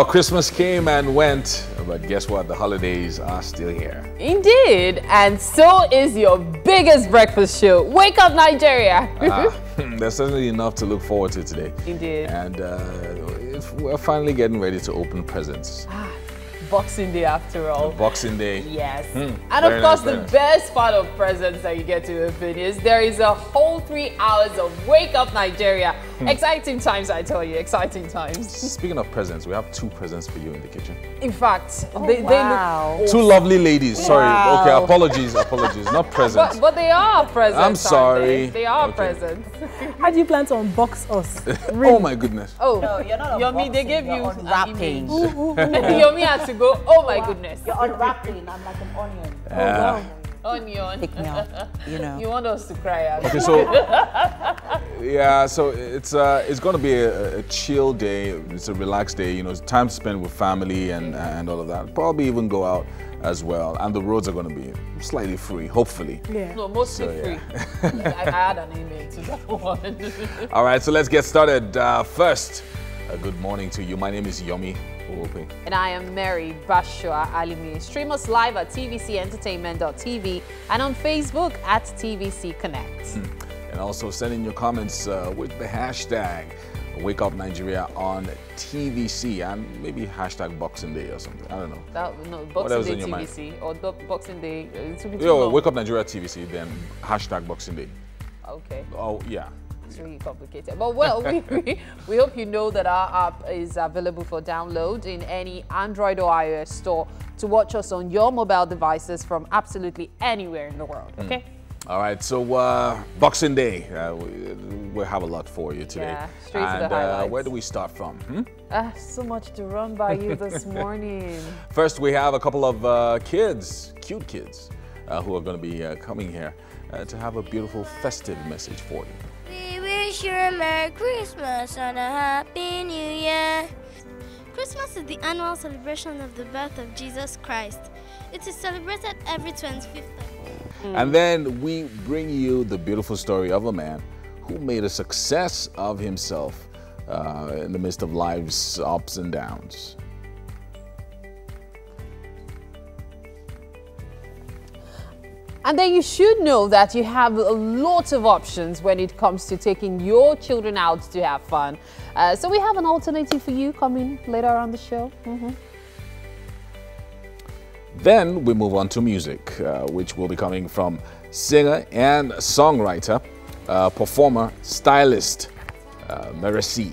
Well, Christmas came and went, but guess what? The holidays are still here. Indeed, and so is your biggest breakfast show, Wake Up Nigeria. Ah, there's certainly enough to look forward to today. Indeed. And uh, we're finally getting ready to open presents. Boxing Day after all. Boxing Day. Yes. Hmm, and of course, nice, the very nice. best part of presents that you get to open is there is a whole three hours of Wake Up Nigeria. Hmm. Exciting times, I tell you, exciting times. Speaking of presents, we have two presents for you in the kitchen. In fact, Oh, they, wow. they look. Two lovely ladies. Sorry. Wow. Okay, apologies, apologies. Not presents. But, but they are presents. I'm aren't sorry. They, They are Okay. presents. How do you plan to unbox us? oh my goodness. Oh, No, you're not Yomi, they gave you're you. Yomi had to go, oh my goodness. You're unwrapping. I'm like an onion. Yeah. Onion. Pick me up. You know. You want us to cry out. Okay, so yeah, so it's uh, it's gonna be a, a chill day. It's a relaxed day. You know, it's time to spend with family and and all of that. Probably even go out as well. And the roads are gonna be slightly free, hopefully. Yeah. No, mostly So, free. yeah. I, I had an email to that one. All right, so let's get started. Uh, first, a good morning to you. My name is Yomi And I am Mary Bashua Alimi. Stream us live at tvcentertainment.tv and on Facebook at TVC Connect. And also send in your comments uh, with the hashtag Wake Up Nigeria on TVC and maybe hashtag Boxing Day or something. I don't know. That, no, Boxing Day in your mind? TVC or Boxing Day. It will be too Yo. Wake Up Nigeria TVC, then hashtag Boxing Day. Okay. Oh, yeah. It's really complicated. But well, we, we, we hope you know that our app is available for download in any Android or iOS store to watch us on your mobile devices from absolutely anywhere in the world. Hmm. Okay? All right, so uh, Boxing Day, uh, we, we have a lot for you today. Yeah, straight to the and uh, where do we start from? hmm? Ah, so much to run by you this morning. First, we have a couple of uh, kids, cute kids, uh, who are going to be uh, coming here uh, to have a beautiful festive message for you. We wish you a Merry Christmas and a Happy New Year. Christmas is the annual celebration of the birth of Jesus Christ. It is celebrated every 25th of And then we bring you the beautiful story of a man who made a success of himself uh, in the midst of life's ups and downs. And then you should know that you have a lot of options when it comes to taking your children out to have fun. Uh, so we have an alternative for you coming later on the show. Mhm. Then we move on to music, uh, which will be coming from singer and songwriter, uh, performer, stylist, uh, Mercy.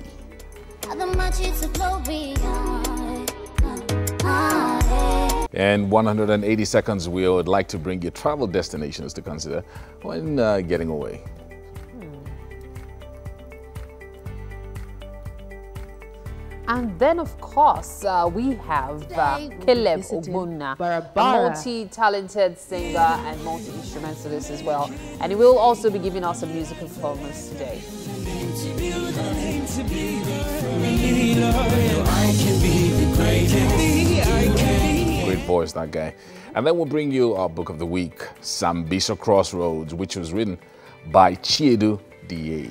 The much it's a glory. In 180 seconds, we would like to bring you travel destinations to consider when uh, getting away. And then, of course, uh, we have uh, Caleb Ogbonna, a multi-talented singer and multi-instrumentalist as well. And he will also be giving us a musical performance today. Great voice, that guy. And then we'll bring you our book of the week, Sambisa Crossroads, which was written by Chiedu D.A.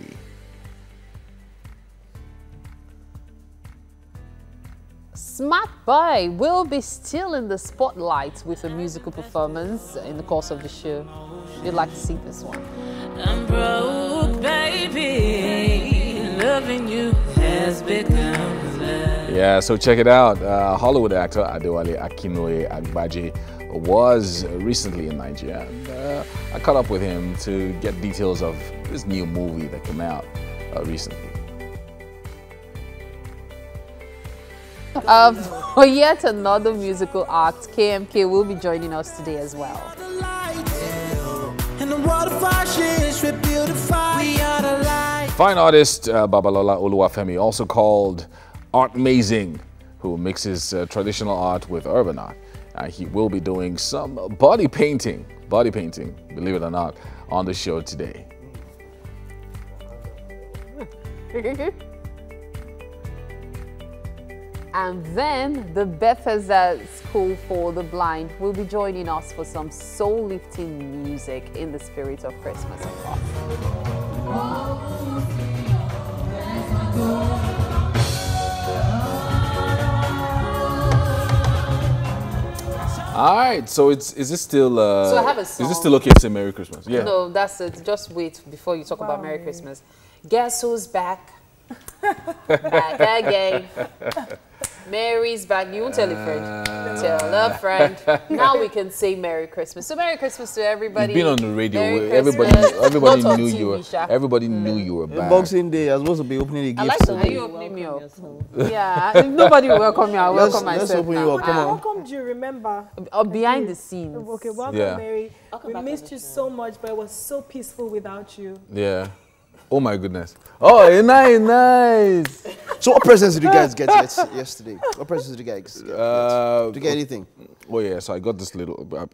Smart Boy will be still in the spotlight with a musical performance in the course of the show. You'd like to see this one. I'm broke, baby. Loving you has become love. Yeah, so check it out. Uh, Hollywood actor Adewale Akinnuoye Agbaje was recently in Nigeria. And, uh, I caught up with him to get details of this new movie that came out uh, recently. Uh, for yet another musical act, KMK will be joining us today as well. And the water flashes with beautify. We are the light. Fine artist uh, Babalola Oluwafemi, also called Art Amazing, who mixes uh, traditional art with urban art. Uh, he will be doing some body painting, body painting, believe it or not, on the show today. And then the Bethesda School for the Blind will be joining us for some soul lifting music in the spirit of Christmas. All right, so it's is this still uh, so I have a song. is this still okay to say Merry Christmas? Yeah. No, that's it. Just wait before you talk wow. about Merry Christmas. Guess who's back? back again. Mary's back. You won't tell a friend. Tell a friend. Now we can say Merry Christmas. So Merry Christmas to everybody. You've been on the radio. Merry everybody, Christmas. everybody Not knew TV, you were. Sha. Everybody knew you were back. Boxing Day, I was supposed to be opening the I like the way you opening me up. Yeah, if nobody will welcome me. I'll Let's- welcome let's myself. open you up, come How on. come do you remember? Uh, behind the scenes. Okay, welcome, Yeah. Mary. we missed you so much, but it was so peaceful without you. Yeah. Oh my goodness. Oh, eh, nice, nice. So what presents did you guys get yesterday? What presents did you guys get? Uh, did you get anything? Oh yeah. So I got this little. uh,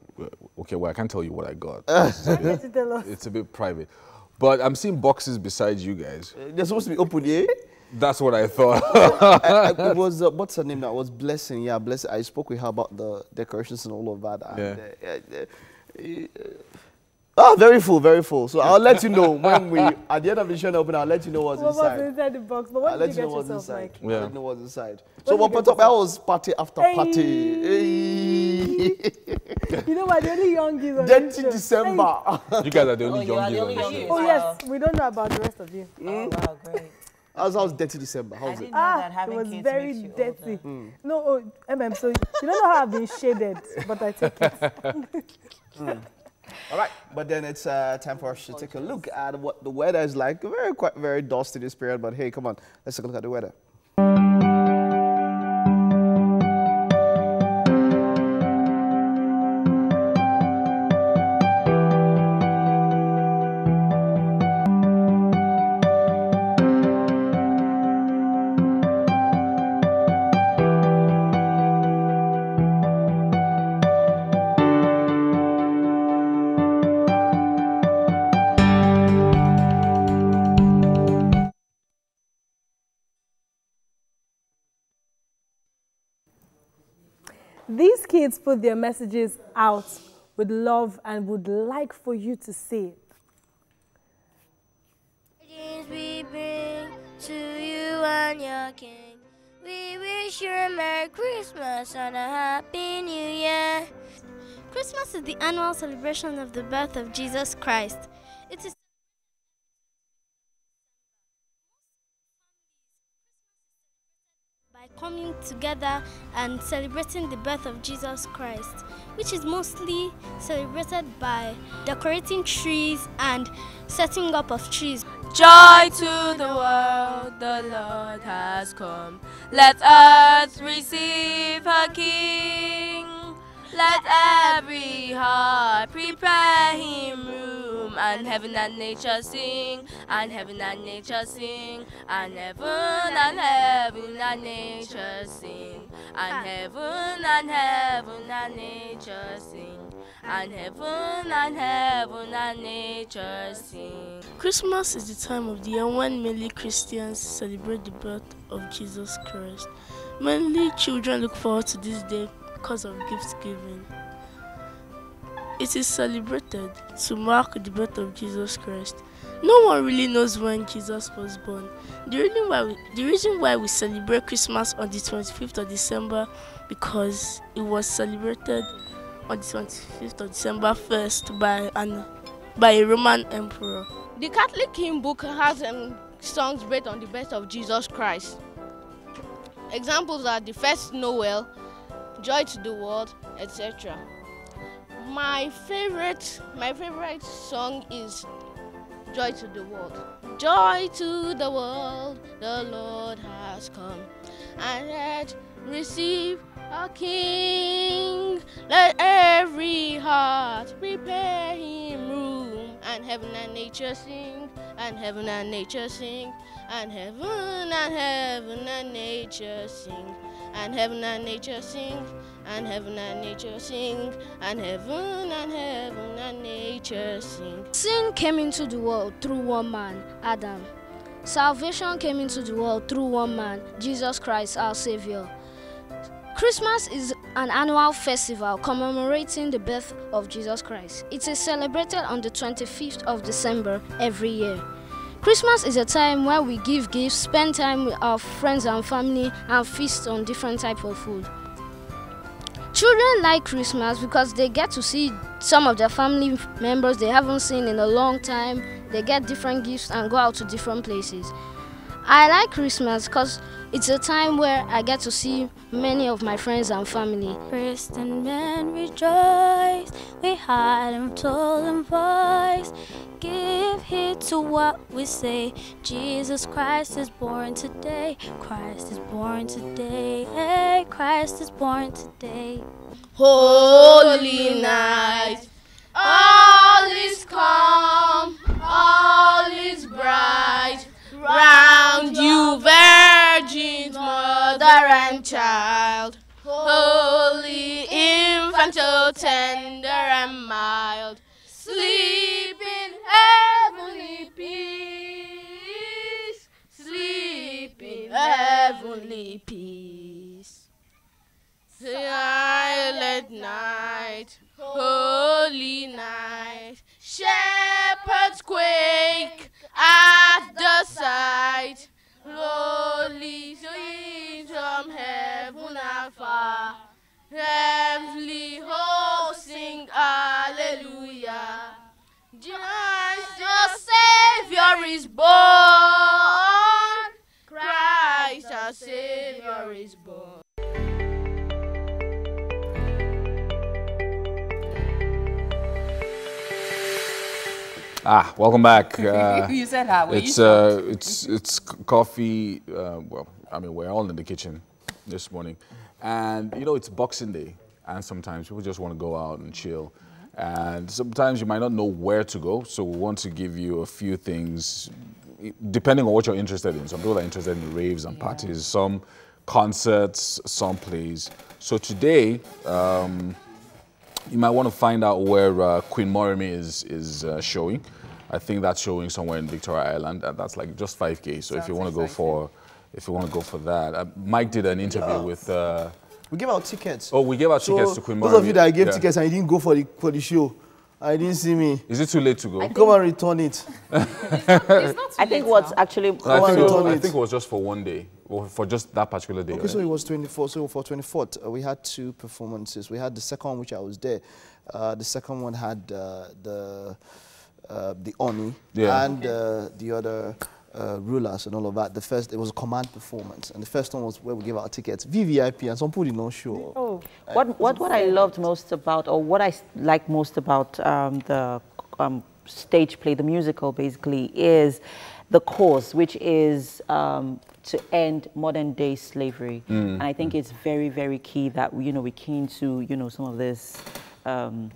Okay, well I can't tell you what I got. Why did you it's a bit private, but I'm seeing boxes beside you guys. Uh, They're supposed to be open, yeah? That's what I thought. I, I, it was, uh, what's her name That was Blessing. Yeah, Blessing. I spoke with her about the decorations and all of that. And, uh, uh, uh, Ah, very full, very full. So I'll let you know when we, at the end of the show, open, I'll let you know what's What was inside. inside the box? But I'll what did you you know get what's yourself, inside. Mike? I'll Yeah. let you know what's inside. What So what you put up? That was party after Hey. party. Hey. You know what? The only youngies on Then this to show. December. you guys are the only Oh, you young the on young the show. Oh yes, we don't know about the rest of you. Oh, wow, great. How's, how's Detty December? I How's it? didn't know that Ah, it was very makes you dirty. older. No, oh, MM, so you don't know how I've been shaded, but I take it. All right, but then it's uh, time for us to take a look at what the weather is like. Very, quite, very dusty this period, but hey, come on, let's take a look at the weather. Put their messages out with love and would like for you to see it. We bring to you and your king. We wish you a Merry Christmas and a Happy New Year. Christmas is the annual celebration of the birth of Jesus Christ. It is by coming together and celebrating the birth of Jesus Christ, which is mostly celebrated by decorating trees and setting up of trees. Joy to the world, the Lord has come. Let us receive her King. Let every heart prepare him room, and heaven and nature sing, and heaven and nature sing, and heaven and heaven and nature sing, and heaven and heaven and nature sing. And heaven and heaven and nature sing. Christmas is the time of the year when mainly Christians celebrate the birth of Jesus Christ. Many children look forward to this day because of gift giving. It is celebrated to mark the birth of Jesus Christ. No one really knows when Jesus was born. The reason why we, the reason why we celebrate Christmas on the 25th of December because it was celebrated on the 25th of December first by an by a Roman emperor. The Catholic hymn book has um, songs based on the birth of Jesus Christ. Examples are the first Noel, Joy to the World, etc. My favorite, my favorite song is Joy to the World. Joy to the world, the Lord has come, and let receive a King. Let every heart prepare him room, and heaven and nature sing, and heaven and nature sing, and heaven and heaven and nature sing, and heaven and nature sing, and heaven and nature sing, and heaven and heaven and nature sing. Sin came into the world through one man, Adam. Salvation came into the world through one man, Jesus Christ, our Savior. Christmas is an annual festival commemorating the birth of Jesus Christ. It is celebrated on the 25th of December every year. Christmas is a time where we give gifts, spend time with our friends and family, and feast on different types of food. Children like Christmas because they get to see some of their family members they haven't seen in a long time. They get different gifts and go out to different places. I like Christmas because it's a time where I get to see many of my friends and family. Christian men rejoice, we hide and told and voice. Give heed to what we say. Jesus Christ is born today. Christ is born today. Hey, Christ is born today. Holy night, all is calm, all is bright. Round you, virgins, mother and child. Holy infant, so tender and mild. Sleep in heavenly peace. Sleep in heavenly peace. Silent night, holy night, shepherds quake at the sight. Lowly sweet from heaven afar, heavenly hosts sing hallelujah. Just your Savior is born, Christ our Savior is born. Ah, welcome back. Uh, You said you It's uh, it's it's coffee. Uh, well, I mean, we're all in the kitchen this morning, and you know it's Boxing Day, and sometimes people just want to go out and chill, and sometimes you might not know where to go. So we want to give you a few things, depending on what you're interested in. Some people are interested in raves and parties, some concerts, some plays. So today. Um, you might want to find out where uh, Queen Moremi is is uh, showing. I think that's showing somewhere in Victoria Island, and that's like just 5k. So if you want to go for, if you want to go for that, uh, Mike did an interview with. Uh, We gave out tickets. oh, we gave out So, tickets to Queen Moremi. Those of you that I gave Yeah. tickets and you didn't go for the for the show, I didn't see me. Is it too late to go? Come and return it. I think what's actually No, I, think it was, return I think it was just for one day, or for just that particular day. Okay, right? so it was 24. So for 24th, uh, we had two performances. We had the second one, which I was there. Uh, the second one had uh, the uh, the Oni Yeah. and uh, the other uh, rulers and all of that. The first, it was a command performance, and the first one was where we gave our tickets, VVIP, and some people did not show. Oh, What, what, what I loved most about, or what I like most about um, the um, stage play, the musical basically, is the cause, which is um, to end modern day slavery. Mm. And I think it's very, very key that, you know, we're keen to, you know, some of this um,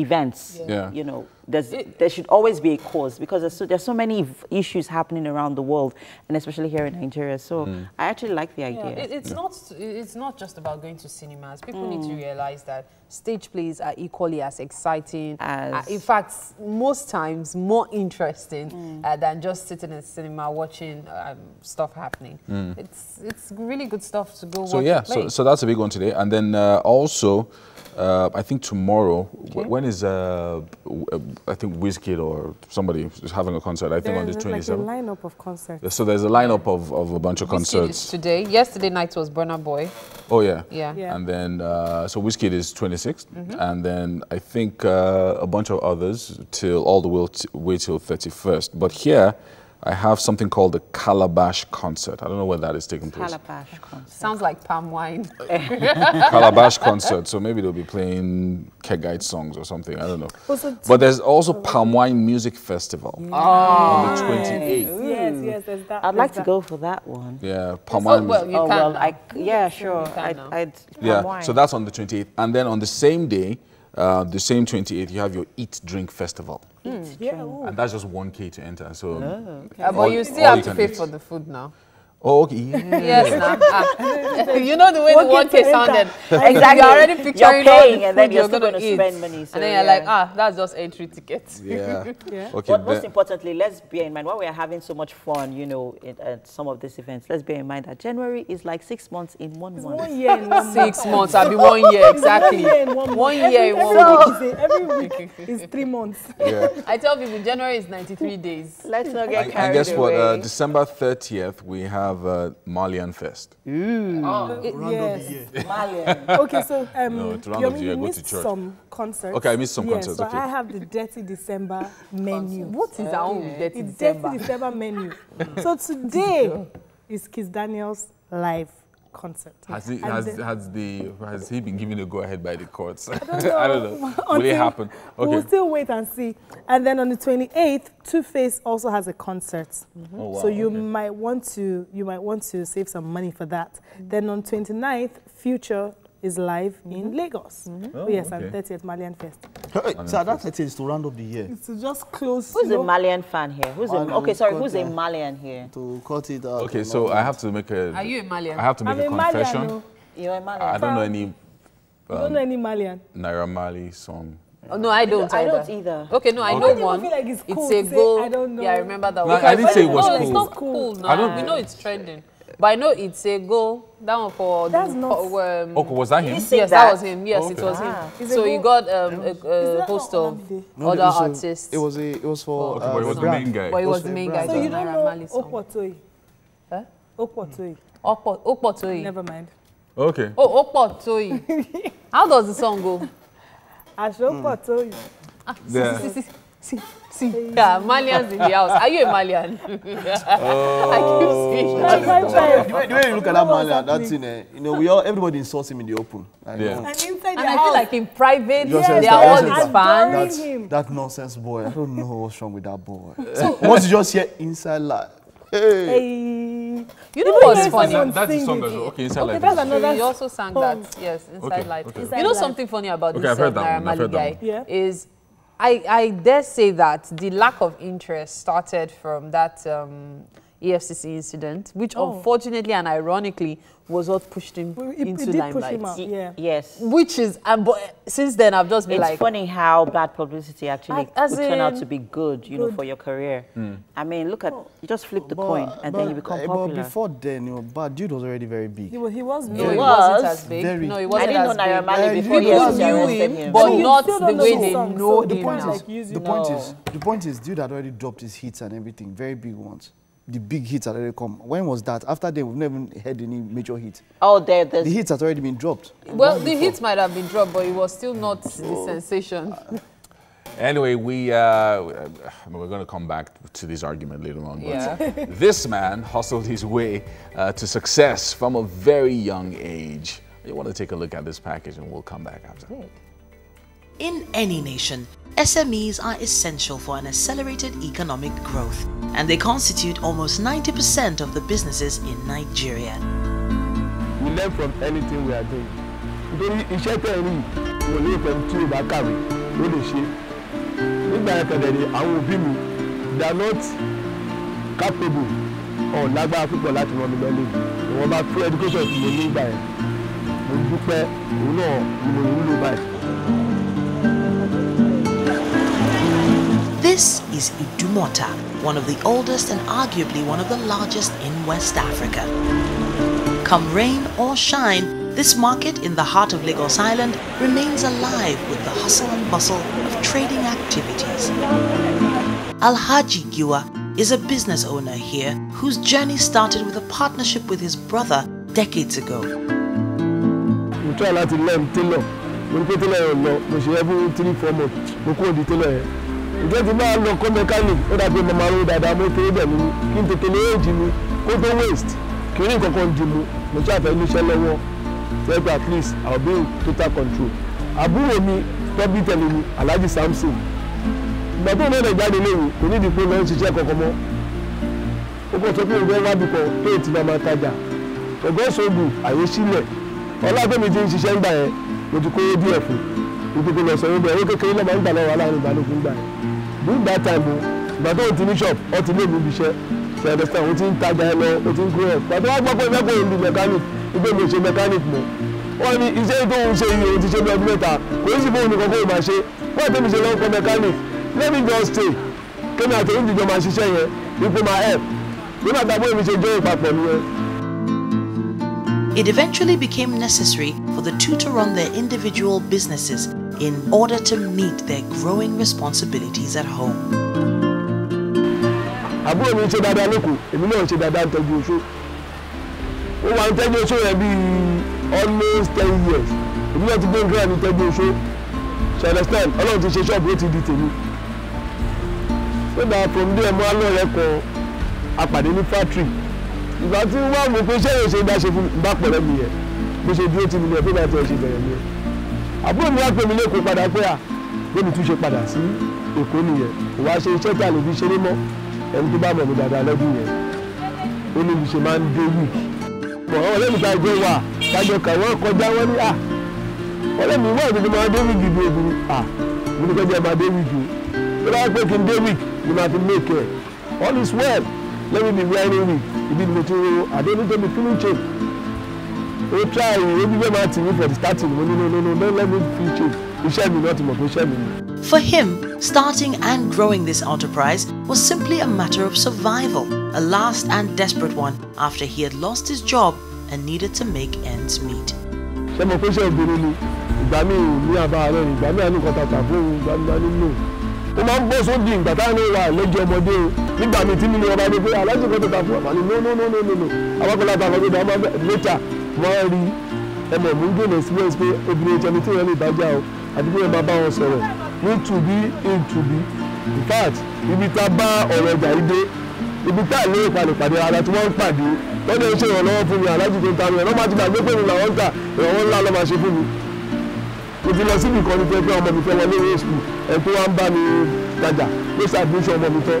events. Yeah. Yeah. You know, there's, there should always be a cause because there's so, there's so many issues happening around the world, and especially here in Nigeria. So I actually like the idea. Yeah, it, it's not it's not just about going to cinemas. People need to realize that stage plays are equally as exciting. uh, in fact, most times more interesting uh, than just sitting in cinema watching um, stuff happening. Mm. It's it's really good stuff to go So watch. yeah, a play. so, so that's a big one today, and then uh, also, uh, I think tomorrow. wh- when is uh, w- uh, I think Wizkid or somebody is having a concert? I think on the 27th. There's like a lineup of concerts. So there's a lineup of, of a bunch of Wizkid is concerts. today. Yesterday night was Burna Boy. Oh yeah. Yeah. Yeah. And then uh, so Wizkid is 26th, Mhm. and then I think uh, a bunch of others till all the way, way till 31st. But here, I have something called the Calabash concert. I don't know where that is taking place. Calabash concert. Sounds like palm wine. Calabash concert. So maybe they'll be playing Kegite songs or something. I don't know. Also But there's also Palm Wine Music Festival on the 28th. Yes, yes, hmm. there's that. I'd there's like to go for that one. Yeah, Palm Oh, Wine. well, you Oh, can well. I, yeah, sure. You can I'd. I'd, Yeah, wine. so that's on the 28th. And then on the same day, uh, the same 28th, you have your Eat Drink Festival. Yeah. And that's just 1K to enter. So, Uh, all- but you still all have to pay eat. for the food now. Oh, okay. Yeah. Yes, now. Ah. you know the way the Walk one into sounded. Exactly. You're already You're picturing paying all the and then you're you're still going to spend money, so and then you're like, ah, that's just entry tickets. Yeah. yeah. Okay, but most importantly, let's bear in mind while we are having so much fun, you know, in, at some of these events. Let's bear in mind that January is like six months in one month. One year in one Six month. months, I'll be one year, exactly. One year in one, One month. year in every, one every week is every week is three months. Yeah. I tell people January is 93 days. Let's not get And, and guess what? Uh, December 30th, we have have uh, Marlian Fest. Oh, yes. Marlian. Okay, so um, No, it's round you, of the year, you go to missed church. some concerts. Okay, I missed some Yes, concerts, So okay. I have the Detty December menu. What is our own Dirty It's December? Detty December menu. so today is Kizz Daniels live concert. Has he, has, then- has, the, has he been given a go ahead by the courts? I don't I don't know. Will it happen? We'll still wait and see. And then on the 28th, Two Face also has a concert. Mm-hmm. Oh, wow, so you okay. might want to you might want to save some money for that. Then on 29th, Future is live in mm-hmm. Lagos. Mm-hmm. Oh, yes, okay. and 30th Marlian Fest. Hey, so that it is to round up the year. It's to just close. Who's a Marlian fan here? Who's a, Marlian okay, sorry, who's a. Marlian here? To cut it out. Okay, so I have to make a. Are you a Marlian? I have to make I'm a a Marlian, confession. no. You're a Marlian. I don't know any You don't know um, any Marlian. Naira Marley song. Oh, no, I don't I either. don't either. Okay, no, I Okay. know I don't one. feel like it's cool a to say, goal. I don't know. Yeah, I remember that No, one. I didn't say it was no, cool. it's not cool. I Now. don't- We know it's trending. But I know it's a goal. That one for That's the, not- for, um, Okay, was that him? Yes, that? that? was him. Yes, it was Ah. him. Is So he got um, a, Is a that host of No, other it was a- artists. It was a, it was for. Okay, uh, but it was the brand. main guy. but he it was was the main guy. So you don't Naira know Marley song. Okpotoi? Huh? Okpotoi. Okpo- Okpotoi. Never mind. Okay. Oh, Okpotoi. How does the song go? Asho Okpotoi. Yeah. See, see, see, see. Yeah, Marlians in the house. Are you a Marlian? Oh. I keep seeing That's my The friend. way, the way you look at that man, like, that thing, eh, you know, we all, everybody insults him in the open. Like, Yeah. And inside And the I house, feel like in private, Just they enter, are all just his fans. That, him. that nonsense boy, I don't know what's wrong with that boy. Once you just hear inside like, hey, Hey. You know what's funny? someone That's the song it. as well. Okay, inside Okay, like that's this. another He also sang song. that, yes, Inside Okay, Life. okay. Inside You know something funny about Okay, this I've heard uh, that Naira one, I've heard that guy one. Yeah. is, I, I dare say that the lack of interest started from that um, EFCC incident, which Oh. unfortunately and ironically was what pushed him Well, it- it into did push limelight. him out. Yeah. Yes. Which is, um, but since then I've just been It's like, funny how bad publicity actually As could turn out to be good, you know, for your career. I mean, look at you just flip the But- coin and then you but- become eh, popular. But before then, you know, bad dude was already very big. He was, he was no, very it was wasn't as big. very- No, it I wasn't didn't know as Naira big. Marley Yeah, before he People was knew him, him. but not the way they know so the him point is The point is, the point is, dude had already dropped his hits and everything, very big ones. The big hits had already come. When was that? After then, we've never even heard any major hit. Oh, there, there's The hits had already been dropped. Well, the before. hits might have been dropped, but it was still not the sensation. Anyway, we, uh, I mean, we're going to come back to this argument later on. But Yeah. this man hustled his way uh, to success from a very young age. You want to take a look at this package and we'll come back after. In any nation, SMEs are essential for an accelerated economic growth, and they constitute almost 90% of the businesses in Nigeria. we learn from anything we are doing nítorí iṣẹ́ tẹ̀ ń rí wò ní ìfẹ́ tí o bá kàwé ló lè ṣe nígbà yẹn they are not capable ọ̀ lágbára púpọ̀ láti rán mi lọ́lé ìwọ̀n bá free education tí mo ní ìgbà yẹn mo dúpẹ́ òun náà ni mo ń lò. This is Idumota, one of the oldest and arguably one of the largest in West Africa. Come rain or shine, this market in the heart of Lagos Island remains alive with the hustle and bustle of trading activities. Alhaji Giwa is a business owner here whose journey started with a partnership with his brother decades ago. mo try láti learn tailor every three four months mo kúrò di tailor ti máa lọ kọ́ mechanic ó dàbí ń ro dáadáa mo kéré bẹ̀ mí kí n tètè lè éèjì mi kó tó waste. Kí ní kankan dì mú mo ṣàfẹ́ níṣẹ́ lọ́wọ́. That at least i will be in total control. Àbúrò mi tọ́bí tẹ̀lé mi alhaji samson. Ìgbà tó náà jáde léwu kò ní ìdìpọ̀ lọ́wọ́ ṣiṣẹ́ kankan mọ́. Ó kọ́ sọ pé òun fẹ́ kan tó ètí máa máa tajà. Ṣùgbọ́n ṣògùn àyè sílẹ̀. Ọlọ́gbẹ́mi ti ń ṣiṣẹ́ ńgbà yẹn. Mo ti kówó díẹ̀ fún ibi tó lọ sọ yóò bẹ̀ owó kékeré náà ń gbà lọ́wọ́ aláàrin ìbálòpọ̀ ńgbà yẹn ní ìgbà táìmù ìgbà tó ti ní shop ọ ti lé mi ibi iṣẹ́. Ṣe understand? O ti ń tajà ẹ lọ o ti ń ẹ̀ pàtó wá gbọ́ pé ń di mechanic ìgbé mi ò ṣe mechanic mọ́. Wọ́n ní iṣẹ́ tó ń ṣe iye o ti ṣe bí ọdún mẹ́ta. Kò sí fóònù kó o máa ṣe. Wọ́n àti mi ṣe lọ́kọ̀ mechanic. Let me just stay kémi àti oúnjẹ ìjọba ṣiṣẹ́ yẹn ipò máa help. Nígbà tá a bóyá mi ṣe jẹ́ ìpapọ̀ nìyẹn. It eventually became necessary for the two to run their individual businesses in order to meet their growing responsibilities at home. àbúrò mi ń ṣe dáadáa lóko èmi náà ń ṣe dáadáa ń tọ́jú oṣù ó wà ní tẹ́jú oṣó yẹn bíi almost ten years. Èmi náà ti gbé nǹkan ní tẹ́jú oṣó. Ṣe understand? Ọlọ́run ti ṣe ṣọ́ọ̀bù ó ti di tèmi. So from there mo á lọ rẹ kan apàdé ní factory. Ìgbà tí wọ́n mú pé ṣé èèyàn ṣe bá ṣe fún bá pẹ̀lẹ́ mi yẹn. Bó ṣe dúró tì mí yẹn fún ìgbà tí wọ́n ṣe bẹ̀rẹ̀ mi yẹn àbúrò mi wá pè mí lẹ́kọ̀ọ́ padà pé à bóni tún ṣe padà sí èkó nìyẹn? Kò wá ṣe iṣẹ́ tí a lè fi ṣeré mọ́. Ẹni tó bá mọ̀ mí dáadáa lọ́dún yẹn ó ní bí ṣe máa ń dé week mọ̀ ọ́ lẹ́nu tá a jẹ́ wà tájọ kà wọ́n kọjá wọ́n ní à wọ́n lẹ́nu ìwọ́n ìdíje máa dé week bí obìnrin. À mo ní kọjá máa dé week o tó pé kí n dé week ni màá fi make ẹ̀ all is well. Let me be wearing week ibi ni ti ro àdé nítorí feeling change ó try ó bí bẹ́ẹ̀ máa tì mí for the starting mo ní no no no don't let me feel change iṣẹ́ mi náà ti mọ̀ pé iṣẹ́ mi ni. For him, starting and growing this enterprise was simply a matter of survival, a last and desperate one after he had lost his job and needed to make ends meet. ṣé mo pé obìnrin ni? Ìgbà mi ní àbá ìgbà mi àní nǹkan tàtà fún òun ìgbà mi máa nínú ó máa ń bọ́ sódì ìgbà táwọn ní wà lẹ́jọ́ ọmọdé o. Nígbà mi tí mi ní ọba dé pé aláṣẹ kan tàtà fún ọba ni no no no no no no. Àwọn kan láta àfọwọ́dé ọmọ lẹ́tà wọ́n rí ẹmọ mú gbọ́dọ̀ experience pé obìnrin ìjẹni tí wọ́n lè dájà o àti bí wọ́n bá bá wọn sọ̀rọ̀. Ní tùbí in tùbí. In fact ibi tá a bá ọ̀rọ̀ ọjà yìí dé ibi tá a lé ìpàdé pàdé ara tí wọ́n ń pàdé lọ́dọ̀ ń ṣe ìrànlọ́wọ́ fún mi aláàjì tó ń ta mi ẹ̀ lọ́mọ àti gbàgbé pé mi làwọn ń ta ìrànwọ́ ńlá lọ́ máa ṣe fún mi. Mo ti lọ síbi kan ní pé ọmọ mi fẹ́ wọlé ìwé sùkúl ẹ̀ tó wá ń bá mi tajà ló ṣe admission ọmọ mi tán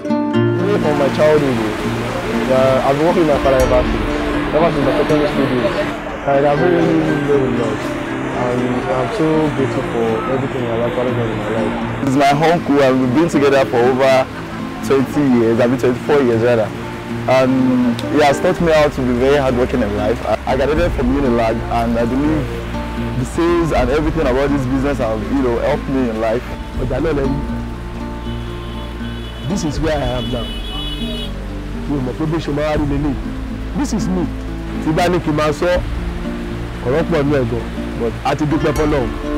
Even from my childhood, uh, I've been working in my father ever since, ever since the secondary school days. And I've really, really learned a. And I'm so grateful for everything my father done in my life. This is my uncle and we've been together for over 20 years, I've been 24 years rather. And he has taught me how to be very hardworking in life. I, I graduated from Unilag and I believe the sales and everything about this business have you know, helped me in life. But I know that this is where I am now. Mi ò mọ̀ pé bí ṣe máa rí lélẹ̀. This is me. Tí bá ní kí n máa sọ ọ̀rọ̀ pọ̀ ní ẹ̀gọ́ but a ti dúpẹ́ fọlọ́run.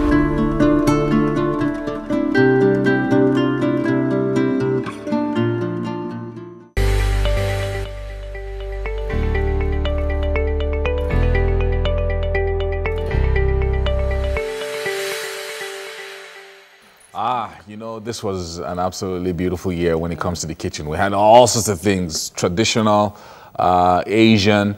This was an absolutely beautiful year when it comes to the kitchen. We had all sorts of things traditional, uh, Asian,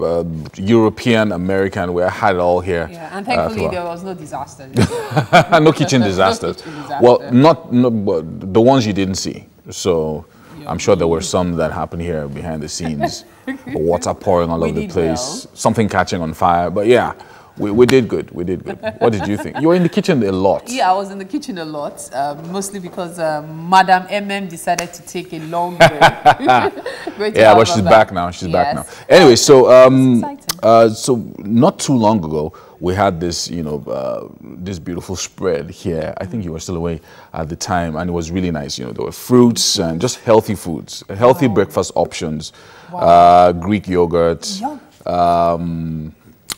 uh, European, American. We had it all here. Yeah, and uh, thankfully throughout. there was no disaster. no kitchen disasters. kitchen disaster. Well, not, no, but the ones you didn't see. So I'm sure there were some that happened here behind the scenes. Water pouring all over the place, something catching on fire. But yeah, we, we did good. We did good. What did you think? You were in the kitchen a lot. Yeah, I was in the kitchen a lot, uh, mostly because um, Madam MM decided to take a long break. Yeah, but she's back now. She's back now. Anyway, so um, uh, so not too long ago, we had this, you know, uh, this beautiful spread here. I think you were still away at the time, and it was really nice. You know, there were fruits and just healthy foods, healthy breakfast options, uh, Greek yogurt. Um,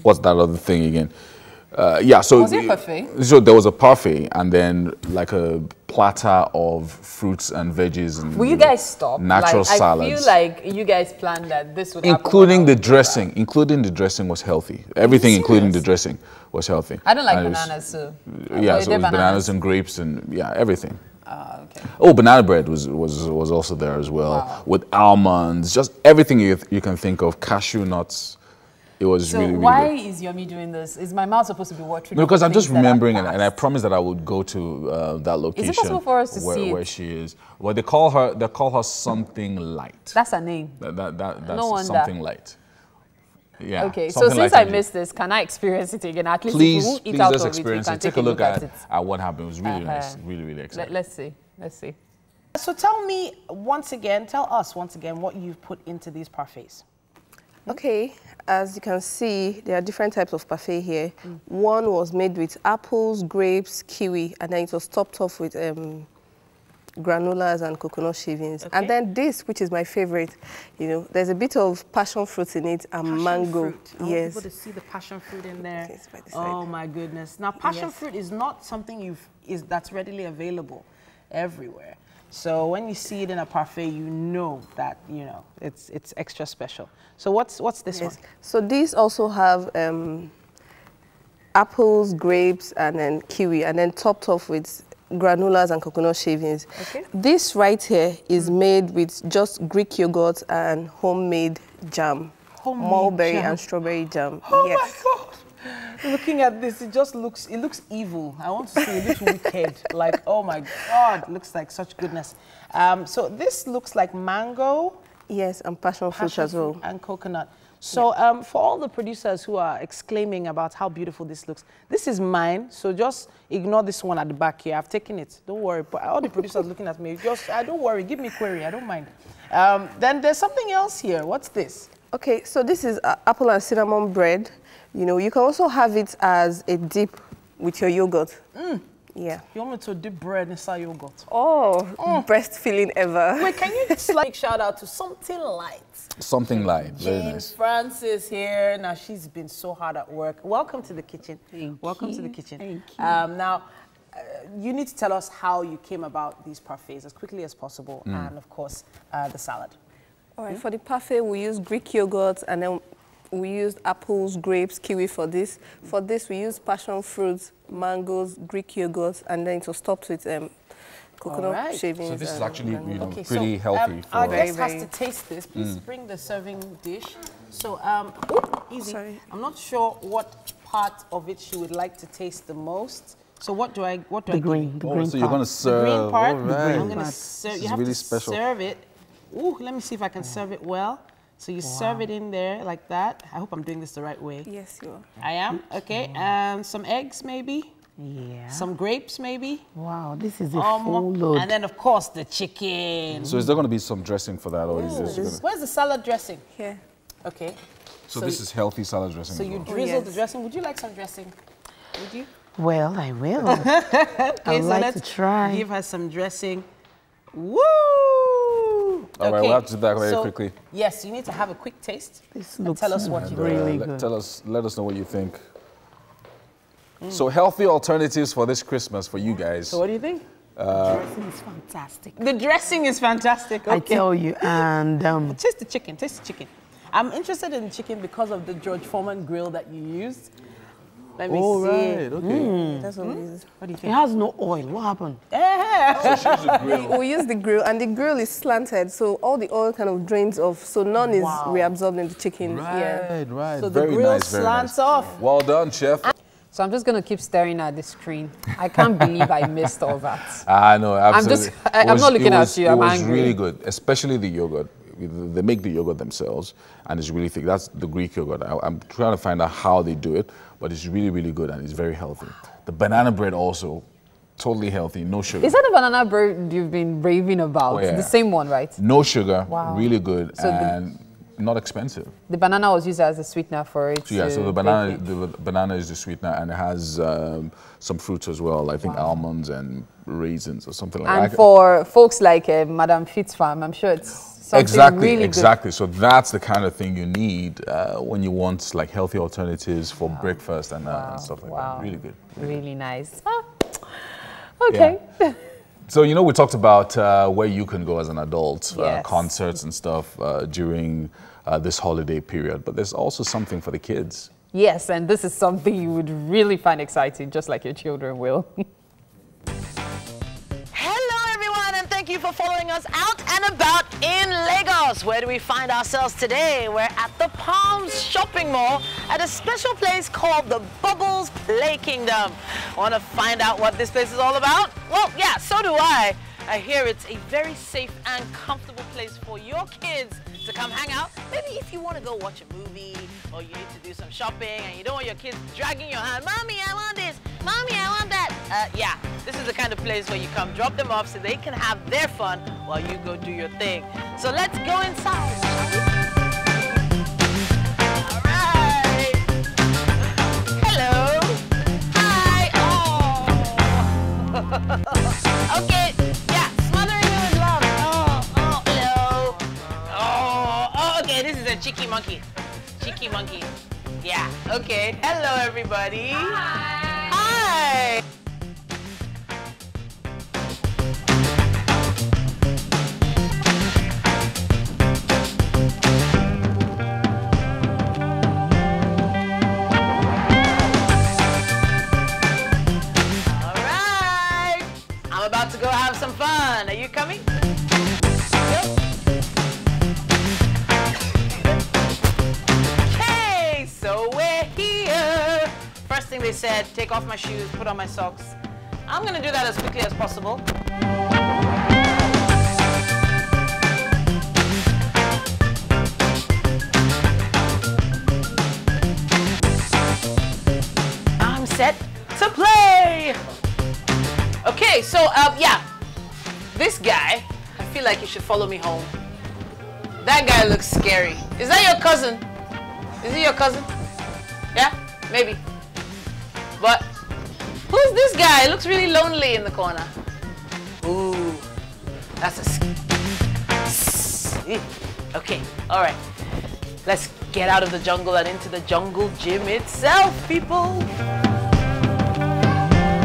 what's that other thing again? Uh, yeah, so Was it a parfait? So there was a parfait, and then like a platter of fruits and veggies and Will you guys stop? natural like, salads I feel like you guys planned that this would happen. including the dressing including the dressing was healthy everything including the dressing was healthy I don't like And was- bananas, so. yeah so it was bananas and grapes and yeah everything Ah, okay. oh banana bread was was was also there as well with almonds just everything you, you can think of cashew nuts it was So really really why good. is Yomi doing this? Is my mouth supposed to be watering? No, because I'm just things that are remembering, and, and I promised that I would go to uh, that location. possible for us to where, see where it? she is? Well, they call her. They call her something light. That's her name. That, that, that, that's No wonder. something light. Yeah. Okay, so since light I missed this, can I experience it again? At least if please, we won't eat please out just of experience can it. Take a look at, at what happened. It was really Uh-huh. nice. Really, really Let, exciting. let's see. Let's see. So tell me once again, tell us once again what you've put into these parfaits. Okay, as you can see, there are different types of parfait here. One was made with apples, grapes, kiwi, and then it was topped off with um, granolas and coconut shavings. And then this, which is my favorite, you know, there's a bit of passion fruit in it and Passion mango. fruit. I want Yes. people to see the passion fruit in there. the Oh my goodness! Now, passion Yes. fruit is not something you've is that's readily available everywhere. So when you see it in a parfait, you know that you know it's it's extra special. So what's what's this Yes. one? So these also have um, apples, grapes, and then kiwi, and then topped off with granolas and coconut shavings. Okay. This right here is made with just Greek yogurt and homemade jam. Homemade mulberry jam. and strawberry jam. Oh yes. my God! Looking at this, it just looks it looks evil. I want to say it looks wicked. Like oh my God, looks like such goodness. Um, so this looks like mango. Yes, and passion fruit as well. and coconut. So um, for all the producers who are exclaiming about how beautiful this looks, this is mine. So just ignore this one at the back here. I've taken it. Don't worry. But all the producers looking at me, just I don't worry. Give me query. I don't mind. Um, then there's something else here. What's this? Okay, so this is uh, apple and cinnamon bread. You know, you can also have it as a dip with your yogurt. Mm. Yeah. You want me to dip bread inside yogurt? Oh, best feeling ever. Wait, can you just like shout out to something light? Something light. Very Jane nice. Francis here. Now she's been so hard at work. Welcome to the kitchen. Thank Welcome to the kitchen. Thank you. Um, now, uh, you need to tell us how you came about these parfaits as quickly as possible, Mm. and of course, uh, the salad. All right, for the parfait, we use Greek yogurt and then we used apples, grapes, kiwi for this. For this, we use passion fruits, mangoes, Greek yogurt, and then it was topped with um, coconut All right. shavings. So this is actually, mango. you know, Okay, pretty so, healthy um, for our guest Very, has to taste this. Please Mm. bring the serving dish. So, um, oop, easy. Sorry. I'm not sure what part of it she would like to taste the most. So what do I what do The I green- give the you? Oh, green so you're gonna serve. The green part. All right. I'm gonna serve. This You is have really to special. serve it. Ooh, let me see if I can serve it well. So you serve it in there like that. I hope I'm doing this the right way. Yes, you are. I am. Okay. And some eggs maybe. Yeah. Some grapes maybe. Wow, this is a Um, full load. And then of course the chicken. So is there going to be some dressing for that, or is this? Gonna... Where's the salad dressing? Here. Okay. So, this is healthy salad dressing. So as you well. drizzle the dressing. Would you like some dressing? Would you? Well, I will. okay, I'd so like let's to try. give her some dressing. Woo! All right, we'll have to do that very so, quickly. Yes, you need to have a quick taste This and looks tell us what you And, think. let- Tell us, let us know what you think. So healthy alternatives for this Christmas for you guys. So what do you think? Uh, dressing is fantastic. The dressing is fantastic. I tell you, and um, Taste the chicken. Taste the chicken. I'm interested in chicken because of the George Foreman grill that you used. Let me Oh, see. right, okay. Hmm. Mm. That's what we use. What do you think? it has no oil. What happened? Eh. We, we use the grill, and the grill is slanted, so all the oil kind of drains off, so none is Wow. reabsorbed in the chicken. Yeah. Right, right. So the very grill nice, very slants nice. off. Well done, chef. So I'm just going to keep staring at the screen. I can't believe I missed all that. I know, absolutely. I'm just- I- It I'm not looking it at you, I'm angry. It was angry. really good, especially the yogurt. They make the yogurt themselves, and it's really thick. That's the Greek yogurt. I, I'm trying to find out how they do it, but it's really, really good, and it's very healthy. The banana bread also, totally healthy, no sugar. Is that the banana bread you've been raving about? Oh, yeah. The same one, right? No sugar, Wow. really good, So and not expensive. The banana was used as a sweetener for it. Yeah, so the banana, the banana is the sweetener, and it has um, some fruits as well. I think almonds and raisins or something like And that. for folks like uh, Madame Fitzfarm, I'm sure it's something exactly, really exactly. So that's the kind of thing you need uh, when you want like healthy alternatives for breakfast and, uh, and stuff like that. Really good. good. Really nice. Ah, Okay. So you know we talked about uh, where you can go as an adult, uh, Yes. concerts and stuff uh, during uh, this holiday period, but there's also something for the kids. Yes, and this is something you would really find exciting, just like your children will. Hello, everyone, and thank you for following us out and about in Lagos. Where do we find ourselves today? We're at the Palms Shopping Mall at a special place called the Bubbles Play Kingdom. Want to find out what this place is all about? Well, yeah, so do I. I hear it's a very safe and comfortable place for your kids to come hang out. Maybe if you want to go watch a movie or you need to do some shopping and you don't want your kids dragging your hand, Mommy, I want this. Mommy, I want that. Uh, yeah, this is the kind of place where you come drop them off so they can have their fun while you go do your thing. So let's go inside. okay, cheeky monkey. Cheeky monkey. Yeah, okay. Hello, everybody. Hi. Hi. Said, take off my shoes, put on my socks. I'm gonna do that as quickly as possible. I'm set to play. Okay, so um, yeah, this guy, I feel like you should follow me home. That guy looks scary. Is that your cousin? Is he your cousin? Yeah, maybe. But who's this guy? Looks really lonely in the corner. Ooh, that's a. eh, Okay, all right. Let's get out of the jungle and into the jungle gym itself, people.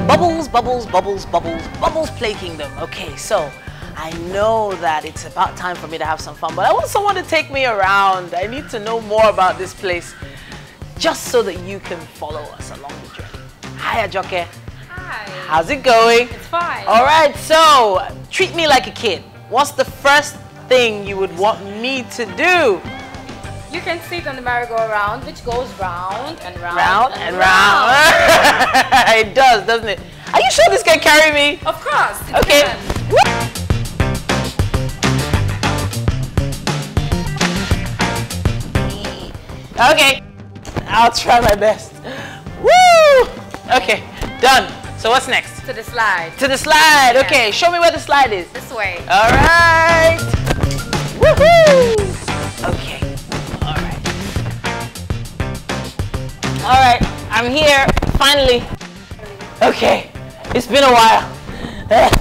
Bubbles, bubbles, bubbles, bubbles, bubbles play kingdom. Okay, so I know that it's about time for me to have some fun, but I also want someone to take me around. I need to know more about this place just so that you can follow us along the journey. Hi, Ajoke. Hi. How's it going? It's fine. All right, so treat me like a kid. What's the first thing you would want me to do? You can sit on the merry-go-round, which goes round and round, Round and round. it does, doesn't it? Are you sure this can carry me? Of course. Okay. Okay, I'll try my best. Okay, done. So what's next? To the slide. To the slide. Yeah. Okay, show me where the slide is. This way. All right. Woohoo! Okay. All right. All right. I'm here finally. Okay. It's been a while.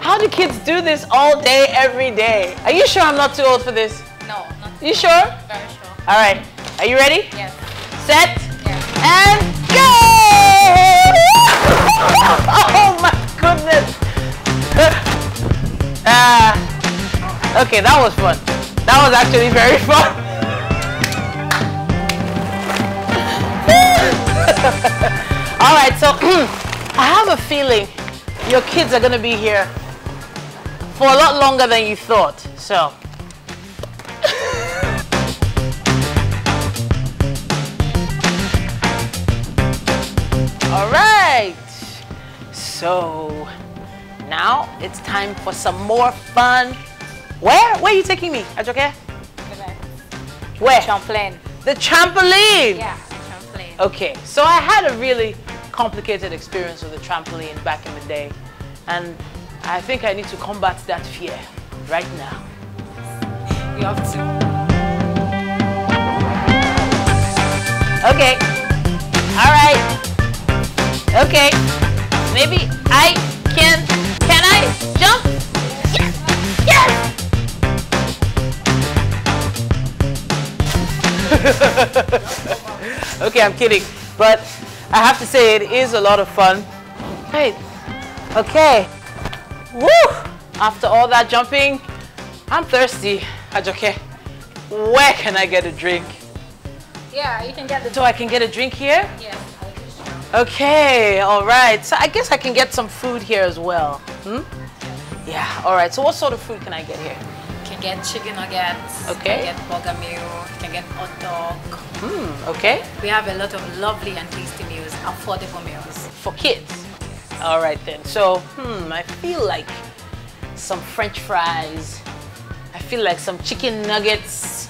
How do kids do this all day, every day? Are you sure I'm not too old for this? No, not You sure? very sure. All right. Are you ready? Yes. Set. And go! Oh my goodness. Ah. okay, that was fun. That was actually very fun. All right, so I have a feeling your kids are going to be here for a lot longer than you thought. So All right. So now it's time for some more fun. Where? Where are you taking me? Are you Okay. Where? The trampoline. The trampoline. Yeah, the trampoline. Okay. So I had a really complicated experience with the trampoline back in the day, and I think I need to combat that fear right now. You have to. Okay. All right. Okay. Maybe I can. Can I jump? Yes. Yes. okay, I'm kidding, but I have to say it is a lot of fun. Hey. Okay. Woo! After all that jumping, I'm thirsty. Ajoke, where can I get a drink? Yeah, you can get the. So I can get a drink here? Yes. Okay, all right. So I guess I can get some food here as well. Hmm? Yeah, all right. So what sort of food can I get here? You can get chicken nuggets. Okay. You can get burger meal. You can get hot dog. Hmm, okay. We have a lot of lovely and tasty meals, affordable meals. For kids. All right then. So, hmm, I feel like some french fries. I feel like some chicken nuggets.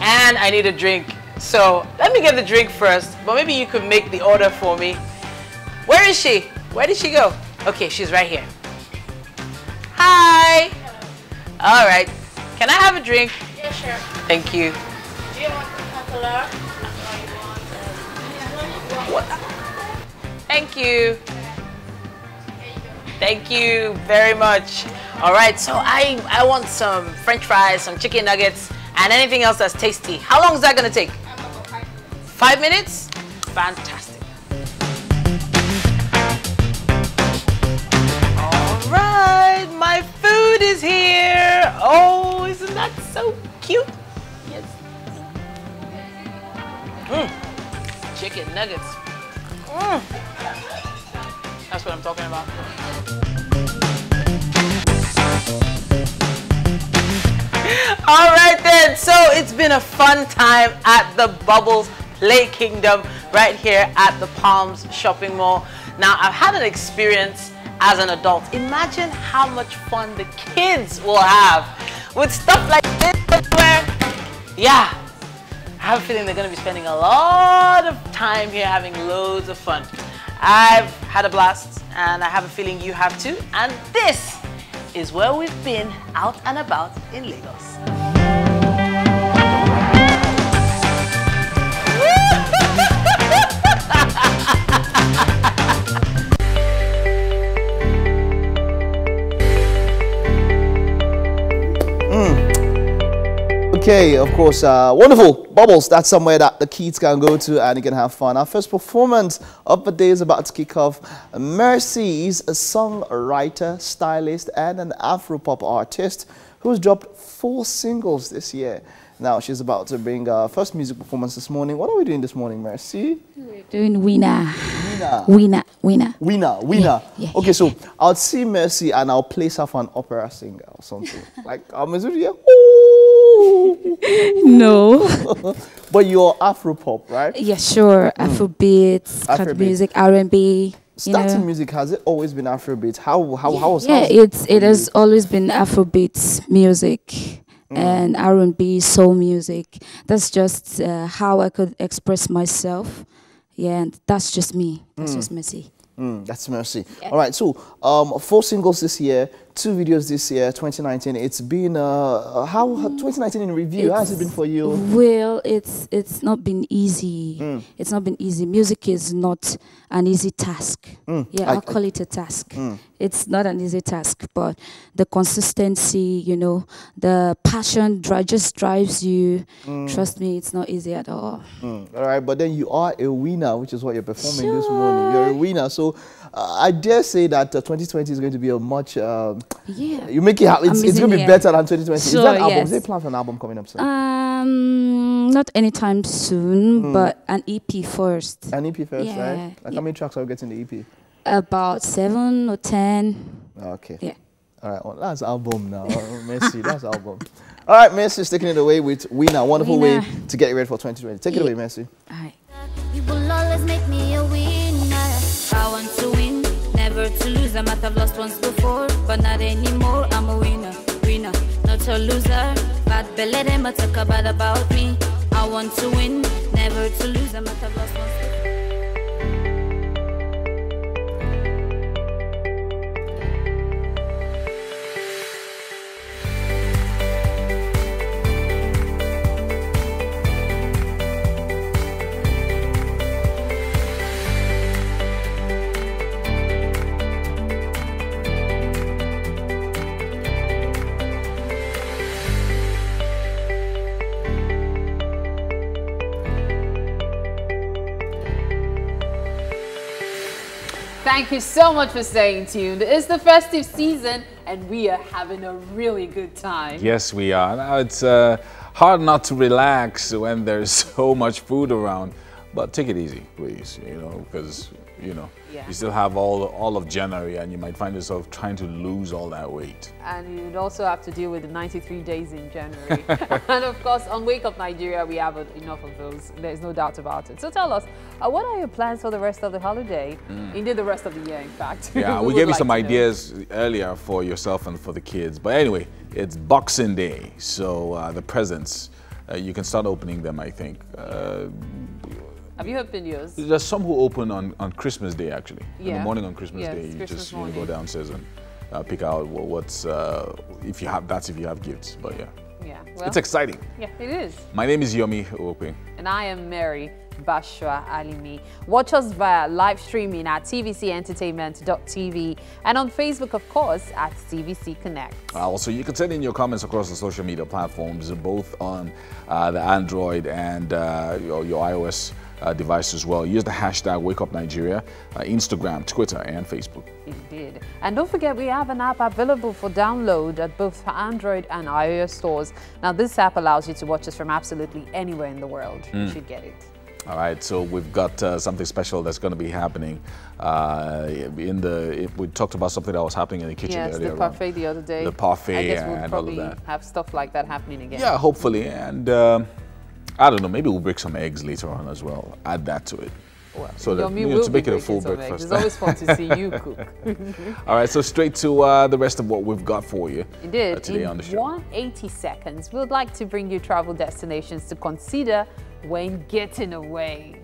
And I need a drink. So, let me get the drink first, but maybe you could make the order for me. Where is she? Where did she go? Okay, she's right here. Hi. All right. Can I have a drink? Yeah, sure. Thank you. Do you want Coca-Cola? What? Thank you. Thank you very much. All right, so I, I want some french fries, some chicken nuggets, and anything else that's tasty. How long is that gonna take? Five minutes? Fantastic. All right, my food is here. Oh, isn't that so cute? Yes. Mm. Chicken nuggets. Mm. That's what I'm talking about. All right then, so it's been a fun time at the Bubbles Play Kingdom right here at the Palms Shopping Mall. Now, I've had an experience as an adult. Imagine how much fun the kids will have with stuff like this where, yeah, I have a feeling they're going to be spending a lot of time here having loads of fun. I've had a blast and I have a feeling you have too. And this is where we've been out and about in Lagos. Okay, of course, uh, wonderful. Bubbles, that's somewhere that the kids can go to and you can have fun. Our first performance of the day is about to kick off. Mercy is a songwriter, stylist, and an Afro-pop artist who's dropped four singles this year. Now, she's about to bring her first music performance this morning. What are we doing this morning, Mercy? We're doing winner. Winner. Winner. Winner. Winner, winner. Yeah, yeah, okay, so I'll see Mercy and I'll place her for an opera singer or something. like, I'm here. No. but you're Afro pop, right? Yeah, sure. Afrobeats, country Afrobeat. music, R&B. You Starting know. music has it always been Afrobeat? How how how was Yeah, it's it has always been Afrobeats music Mm. and R&B, soul music. That's just uh, how I could express myself. Yeah, and that's just me. That's Mm. just Missy. Mm, that's mercy. All right, so um, four singles this year, two videos this year, 2019. It's been uh, how how- 2019 in review. How has it been for you? Well, it's it's not been easy. Mm. It's not been easy. Music is not an easy task. Mm, Yeah, I- I'll call it a task. Mm. It's not an easy task, but the consistency, you know, the passion dri- just drives you. Mm. Trust me, it's not easy at all. Mm, all right, but then you are a winner, which is what you're performing this morning. You're a winner, so uh, I dare say that uh, 2020 is going to be a much. Um, Yeah. You make it happen. It's, it's going to be year. better than 2020. is that album? yes. Is there a plan for an album coming up soon? Um, not anytime soon, Mm. but an EP first. An EP first, yeah, right? Like how many tracks are we getting in the EP? About seven or ten. Okay. Yeah. All right, well, that's album now. Mercy, that's album. All right, Mercy's taking it away with Winner. Wonderful way to get ready for 2020. Take it away, Mercy. You will never to lose. I might have lost once before, but not anymore. I'm a winner, winner, not a loser. Bad belly, them a talk bad about me. I want to win, never to lose. I might have lost once before. Thank you so much for staying tuned. It's the festive season and we are having a really good time. Yes, we are. Now it's uh, hard not to relax when there's so much food around, but take it easy, please. You know, because you know Yeah. you still have all all of January, and you might find yourself trying to lose all that weight. And you'd also have to deal with the 93 days in January. and of course, on Wake Up Nigeria, we have enough of those. There's no doubt about it. So tell us, uh, what are your plans for the rest of the holiday? Mm. Indeed, the rest of the year, in fact. Yeah, we, would gave you like some to know. ideas earlier for yourself and for the kids. But anyway, it's Boxing Day, so uh, the presents uh, you can start opening them. I think. Uh, Have you opened yours? There's some who open on, on Christmas Day actually. Yeah. In the morning on Christmas Yes, Day, you Christmas just you know, go downstairs and uh, pick out wha- what's uh, if you have that's if you have gifts. But yeah. Yeah, well, it's exciting. Yeah, it is. My name is Yomi Ope. And I am Mary Bashwa Alimi. Watch us via live streaming at tvcentertainment.tv and on Facebook, of course, at TVC Connect. Also, you can send in your comments across the social media platforms, both on uh, the Android and uh, your, your, iOS uh, device as well. Use the hashtag WakeUpNigeria, uh, Instagram, Twitter, and Facebook. Indeed. And don't forget, we have an app available for download at both Android and iOS stores. Now, this app allows you to watch us from absolutely anywhere in the world. Mm. You should get it. All right, so we've got uh, something special that's going to be happening uh, in the. It, we talked about something that was happening in the kitchen yes, earlier. the parfait on. the other day. The parfait I guess we'll and probably all of that. Have stuff like that happening again. Yeah, hopefully, and uh, I don't know. Maybe we'll break some eggs later on as well. Add that to it. Well, so that, you know, to make it a full breakfast. It's always fun to see you cook. All right, so straight to uh, the rest of what we've got for you Indeed. Uh, today In on the show. 180 seconds, we would like to bring you travel destinations to consider when getting away.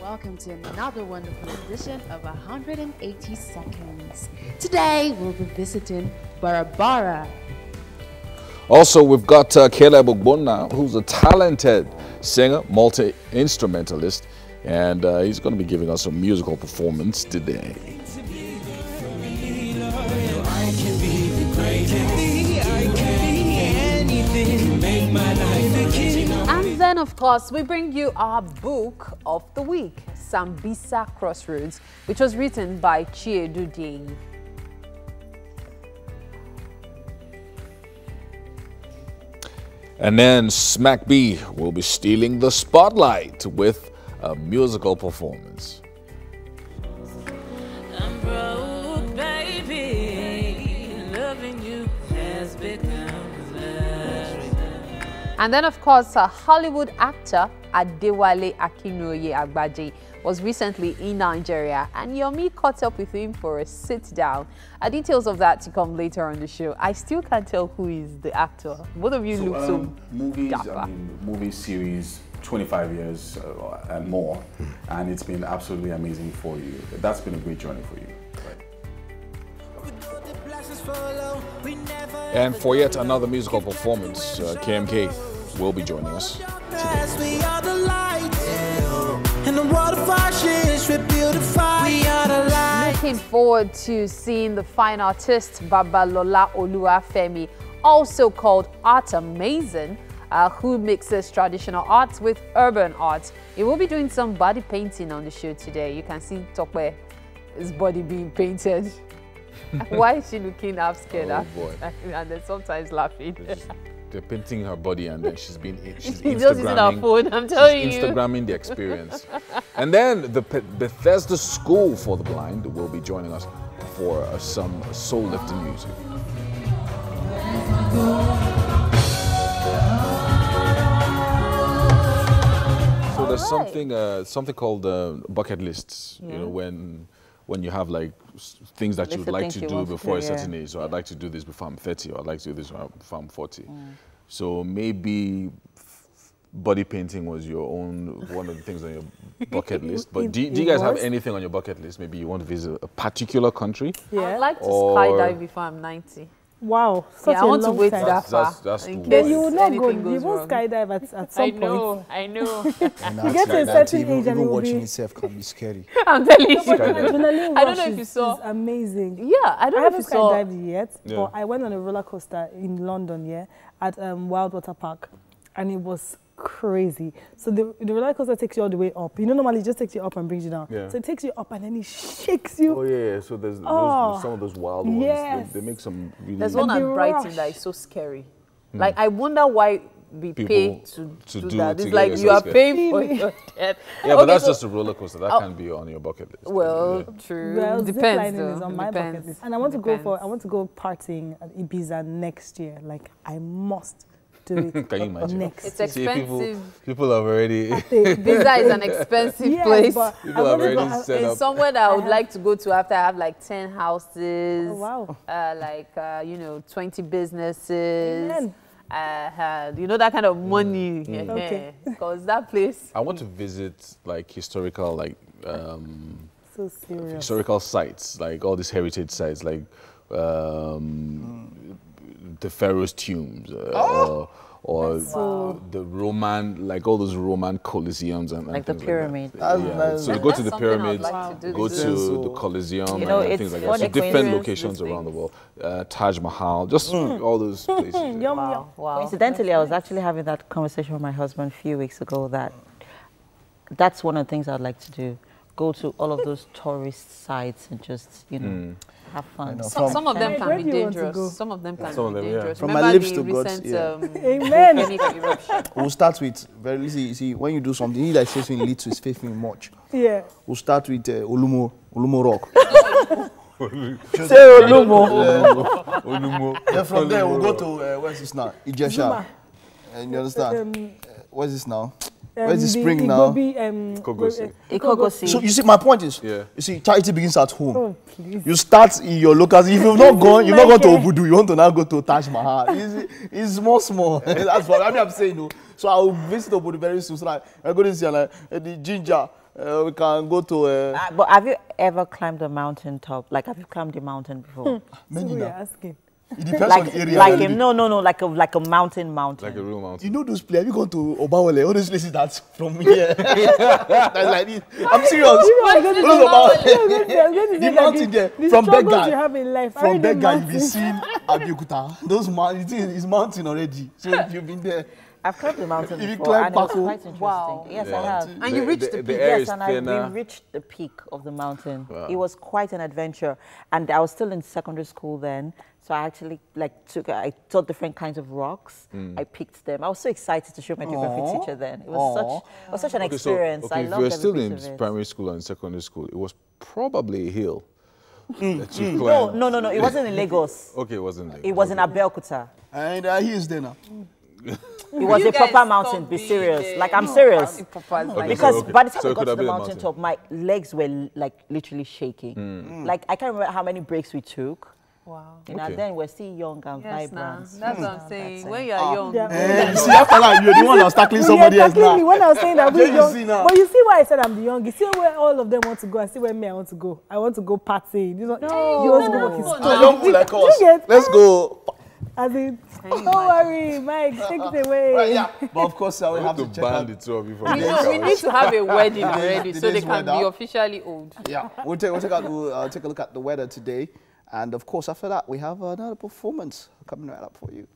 Welcome to another wonderful edition of 180 Seconds. Today we'll be visiting Bora Bora. Also, we've got uh, Caleb Ogbonna, who's a talented singer, multi-instrumentalist, and uh, he's going to be giving us a musical performance today. And then, of course, we bring you our book of the week, Sambisa Crossroads, which was written by Chiedu Dei. And then Smack B will be stealing the spotlight with a musical performance. Broke, baby, And then, of course, a Hollywood actor Adewale Akinnuoye Agbaje was recently in Nigeria and Yomi caught up with him for a sit down. Uh, details of that to come later on the show. I still can't tell who is the actor. Both of you So, look um, so movies, dapper. I mean, movie series, 25 years uh, and more, and it's been absolutely amazing for you. That's been a great journey for you. And for yet another musical performance, uh, KMK will be joining us. We are the light. And the world of ashes, we beautify. We are the light. Looking forward to seeing the fine artist Babalola Oluwafemi, also called Art Amazing, uh, who mixes traditional art with urban art. He will be doing some body painting on the show today. You can see Tokwe, his body being painted. Why is she looking half scared? Oh, boy. and then sometimes laughing. They're painting her body and then she's been she's She's just using her phone, I'm telling she's you. Instagramming the experience. and then the Bethesda School for the Blind will be joining us for uh, some soul lifting music. So there's something uh, something called uh, bucket lists. You know when when you have like things that you'd like to do want to before a certain yeah. age. So I'd like to do this before I'm 30, or I'd like to do this before I'm 40. Mm. So maybe body painting was your own one of the things on your bucket list. But do, do you guys have anything on your bucket list? Maybe you want to visit a particular country? Yeah, I'd like to skydive before I'm 90. Wow, such yeah, I a want to long wait time. that far. That's- that's in too Then you will not go. You won't wrong. skydive at, at some I point. know, I know. You get to a certain age and even it watching be. itself can be scary. I'm telling you. No, but adrenaline I don't know if you saw. is amazing. Yeah, I don't I know if haven't skydived yet, Yeah. but I went on a roller coaster in London, yeah, at um, Wild Water Park, and it was crazy. So the, the roller coaster takes you all the way up. You know, normally it just takes you up and brings you down. Yeah. So it takes you up and then it shakes you. Oh yeah, yeah. So there's, Oh, those, some of those wild ones. yes. They, they make some really. There's one And at Brighton that is so scary. Hmm. Like, I wonder why we People pay to, to do, do that. it It's like you are yourself paying for Really? your death. Yeah, but that's so- just a roller coaster. That Oh. can be on your bucket list. Well, Yeah. true. Well, Depends, ziplining though. is on my bucket Depends. list, and I want to go for. I want to go partying at Ibiza next year. Like I must do it. Can you imagine? Next It's year. See, people, expensive. people have already. Visa is an expensive Yes, place. but I People have want go- already I- set It's up. somewhere that I would have- like to go to after I have like 10 houses. Oh, wow. Uh, like, uh, you know, 20 businesses. Amen. Uh, uh, you know, that kind of money. Mm. Yeah, Okay. Because that place. I want to visit like historical, like um, So serious. historical sites, like all these heritage sites, like um, the Pharaoh's tombs, uh, Oh! or, or So- the Roman, like all those Roman coliseums and, and Like the things pyramid. that. Yeah. So you go to the pyramids, like to go to year. the Colosseum You know, and things like that. fun So different locations around the world. Uh, Taj Mahal, just all those places. wow. Coincidentally, I was actually having that conversation with my husband a few weeks ago that that's one of the things I'd like to do. Go to all of those tourist sites and just, you know, Mm. Have fun. Some, some of them Where can be do you want to go? dangerous. Some of them can Some be them, yeah. dangerous. From my lips the to God's recent ear. um, Amen. We'll start with very easy. You see, when you do something, he like says when lead to his faith in much. Yeah. We'll start with uh, Olumo, Olumo Rock. Say Olumo. Uh, Olumo. Then from there, we'll go to, uh, where's this now? Ijesha. And you understand? Um, Uh, where's this now? Um, Where's the the spring now? Um, Ikogosi. Ikogosi. So you see, my point is, yeah. you see, charity begins at home. Oh, please. You start in your locals. If you've not gone, you've not gone to eh. Obudu. You want to now go to Taj Mahal. It's, it's small, small. That's what I mean. I'm saying no. So I'll visit Obudu very soon. So like, I go to see like uh, the ginger. Uh, we can go to. Uh, Uh, but have you ever climbed a mountain top? Like, have you climbed a mountain before? Many So now. asking. It depends like, on the area. Like a, no, no, no, like a like a mountain, mountain. Like a real mountain. You know those places? Have you gone to Obawale? All those places that's from here. that's like this. I'm serious. You know, I'm going to Those say- Obawale. I'm going to say- I'm going to The say that mountain there, the from struggles Beggar. you have in life, From aren't Beggar, you'll be mountains? seeing Abeokuta. Those mountains, it's mountain already. So you've been there. I've climbed the mountain If you before, climb and it was quite interesting. Wow. Yes, Yeah. I have. And you reached the the- the peak. air Yes, and I, thinner. we reached the peak of the mountain. Wow. It was quite an adventure, and I was still in secondary school then. So I actually like took. I taught different kinds of rocks. Mm. I picked them. I was so excited to show my geography Aw. teacher then. It was Aw. such. It was such an Okay, so- experience. okay, I if you were still in primary school and secondary school, it was probably a hill that you No, climbed. no, no, no. It wasn't in Lagos. Okay, it wasn't Lagos. It was in Abeokuta. And uh, he is there now. It was You a proper mountain. Be serious. there. Like I'm No, serious. it proper- Okay, because so- okay. by the time So I it got to the been mountain mountain. top, my legs were like literally shaking. Mm. Like I can't remember how many breaks we took. Wow. You know, Okay. then we're still young and Yes, nah. vibrant. That's Mm. what I'm saying. When you Ah. are young, Eh, you see, after that, you're the one that's tackling somebody are else tackling now. me when I was saying that we Then you young. see now. But you see why I said I'm the young. You see where all of them want to go. I see where me I want to go. I want to go party. You know, No. you want to go work his No. store. Ah, young people like Do you us. get- Let's go. As in, don't worry, Mike, take it away. Right, yeah. But of course, I will We have have to to check out. ban the two of you from we, being know, we need to have a wedding already so they can be officially old. Yeah, we'll take, we'll take, out, we'll, uh, take a look at the weather today. And of course, after that, we have another performance coming right up for you.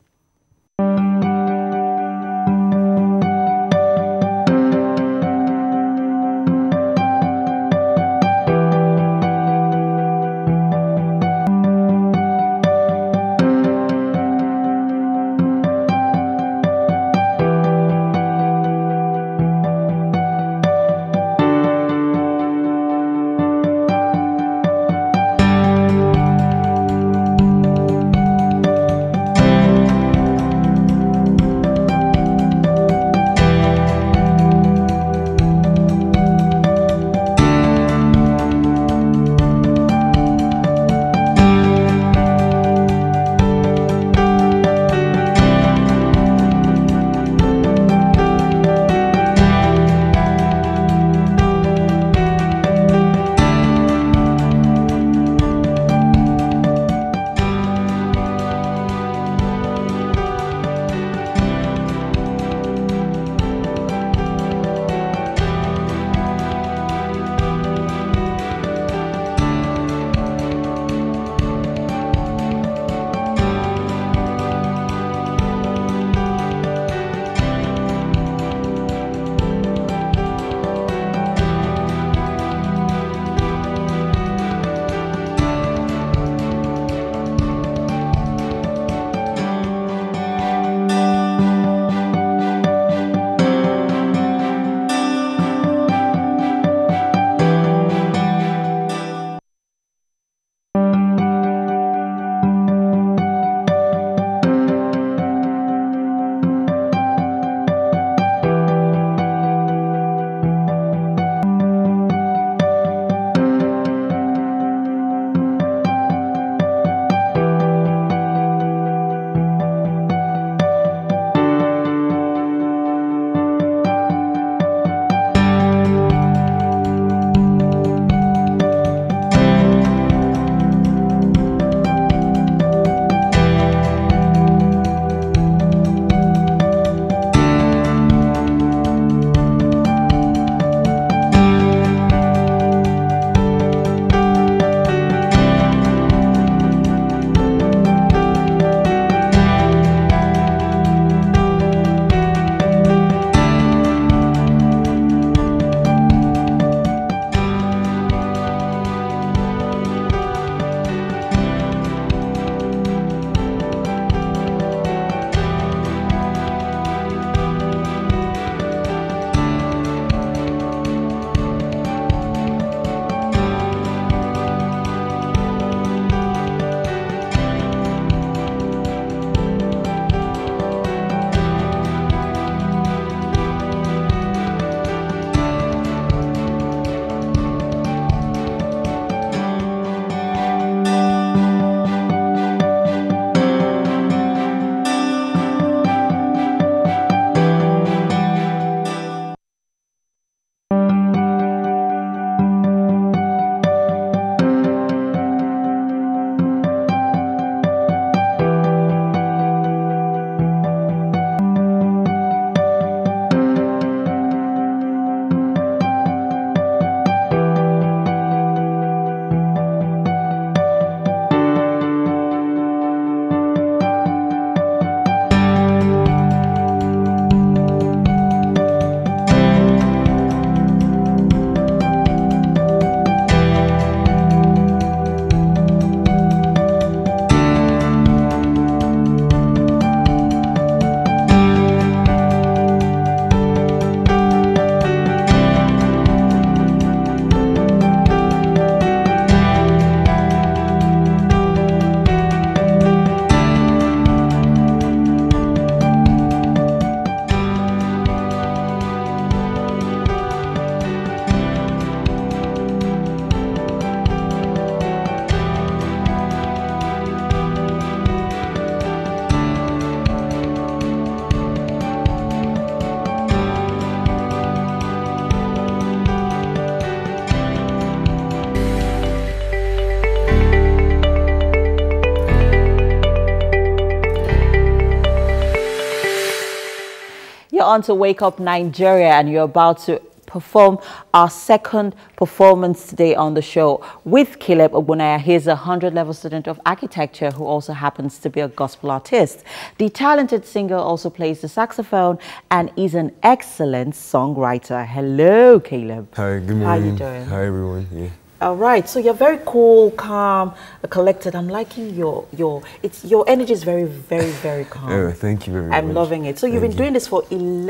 On to Wake Up Nigeria and you're about to perform our second performance today on the show with Caleb Ogbonaya. He's a 100-level student of architecture who also happens to be a gospel artist. The talented singer also plays the saxophone and is an excellent songwriter. Hello, Caleb. Hi, good morning. How are you doing? Hi, everyone. Yeah. All right, so you're very cool, calm, collected. I'm liking your your it's your energy is very very very calm. Oh, thank you very much. I'm loving it. So you've Thank been doing this for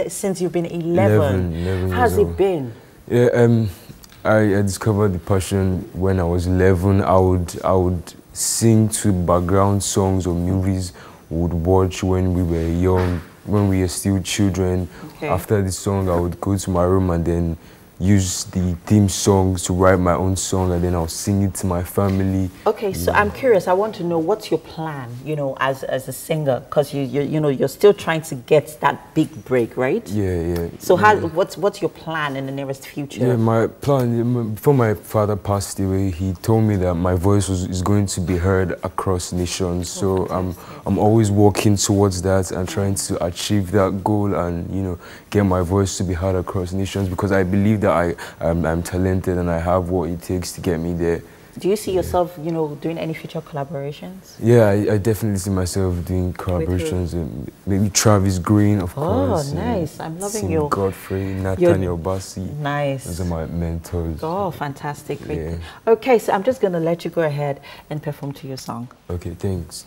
since you've been 11. 11, 11 How's it old. been? Yeah, um, I, I discovered the passion when I was 11. I would I would sing to background songs or movies we would watch when we were young, when we were still children. Okay. After the song, I would go to my room and then use the theme songs to write my own song, and then I'll sing it to my family. Okay, so I'm curious. I want to know what's your plan, you know, as as a singer, because you, you you know you're still trying to get that big break, right? Yeah, yeah. So how what's what's your plan in the nearest future? Yeah, my plan before my father passed away, he told me that my voice was is going to be heard across nations. So oh, I'm I'm always working towards that and trying to achieve that goal and you know get my voice to be heard across nations because I believe that I I'm, I'm talented and I have what it takes to get me there. Do you see yourself, you know, doing any future collaborations? Yeah, I, I definitely see myself doing collaborations with maybe Travis Green, of Oh, course. and nice. I'm loving Tim your- Godfrey, Nathaniel Bassey. Nice. Those are my mentors. Oh, fantastic! Great. Yeah. Okay, so I'm just gonna let you go ahead and perform to your song. Okay, thanks.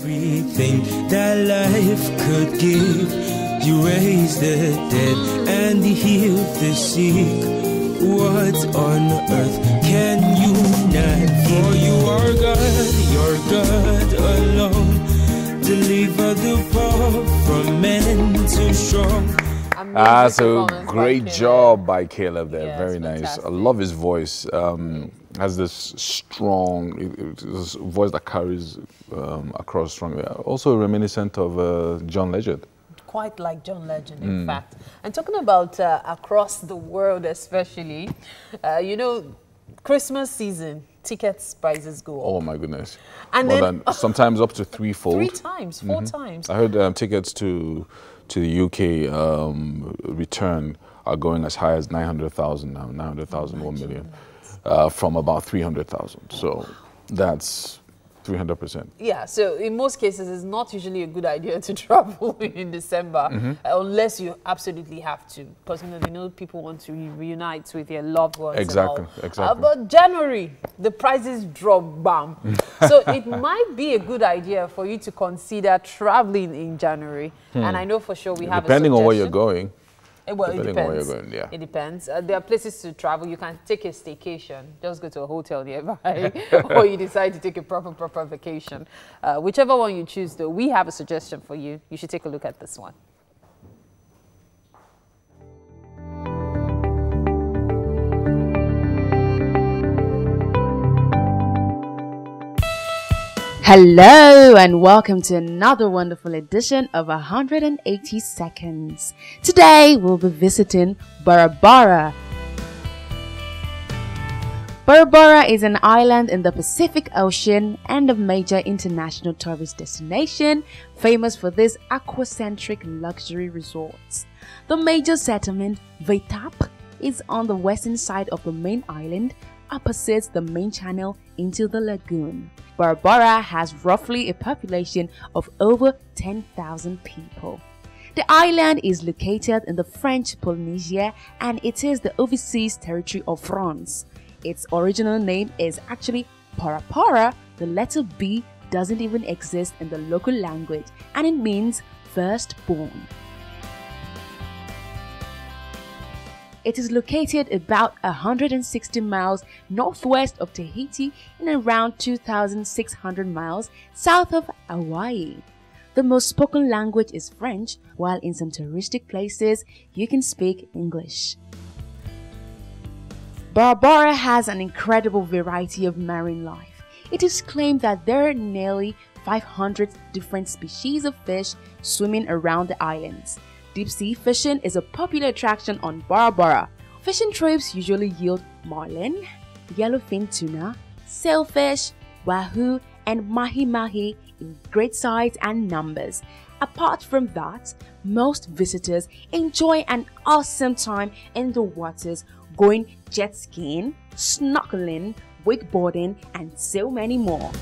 Everything that life could give. You raised the dead and healed the sick. What on earth can you not give? For you are God, you're God alone. Deliver the poor from men to strong. Ah, so great job by Caleb there. Very nice. I love his voice. Um, has this strong it- it- this voice that carries um, across strongly. Also reminiscent of uh, John Legend. Quite like John Legend, in Mm. fact. And talking about uh, across the world, especially, uh, you know, Christmas season, tickets prices go up. Oh my goodness. And More then- than sometimes up to threefold. Three times, four Mhm. times. I heard um, tickets to to the UK um, return are going as high as 900,000 now, 900,000, 1 million, uh, from about 300,000. So that's 300%. Yeah, so in most cases, it's not usually a good idea to travel in December Mhm. uh, unless you absolutely have to, because you know, you know people want to reunite with their loved ones. and Exactly. Uh, exactly. but January, the prices drop, bam. so it might be a good idea for you to consider traveling in January. And Hmm. I know for sure we have a Depending on where you're going. Well, it depends. going, yeah. It depends. Uh, there are places to travel. You can take a staycation, just go to a hotel nearby, or you decide to take a proper, proper vacation. Uh, whichever one you choose, though, we have a suggestion for you. You should take a look at this one. Hello and welcome to another wonderful edition of 180 Seconds. Today we'll be visiting. Bora Bora is an island in the Pacific Ocean and a major international tourist destination famous for these aquacentric luxury resorts. The major settlement, Vaitape, is on the western side of the main island opposite the main channel into the lagoon. Bora has roughly a population of over 10,000 people. The island is located in the French Polynesia and it is the overseas territory of France. Its original name is actually Parapara. The letter B doesn't even exist in the local language and it means firstborn. It is located about 160 miles northwest of Tahiti and around 2,600 miles south of Hawaii. The most spoken language is French, while in some touristic places you can speak English. Bora has an incredible variety of marine life. It is claimed that there are nearly 500 different species of fish swimming around the islands. Deep sea fishing is a popular attraction on Bora Bora. Fishing trips usually yield marlin, yellowfin tuna, sailfish, wahoo, and mahi mahi in great size and numbers. Apart from that, most visitors enjoy an awesome time in the waters, going jet skiing, snorkeling, wakeboarding, and so many more.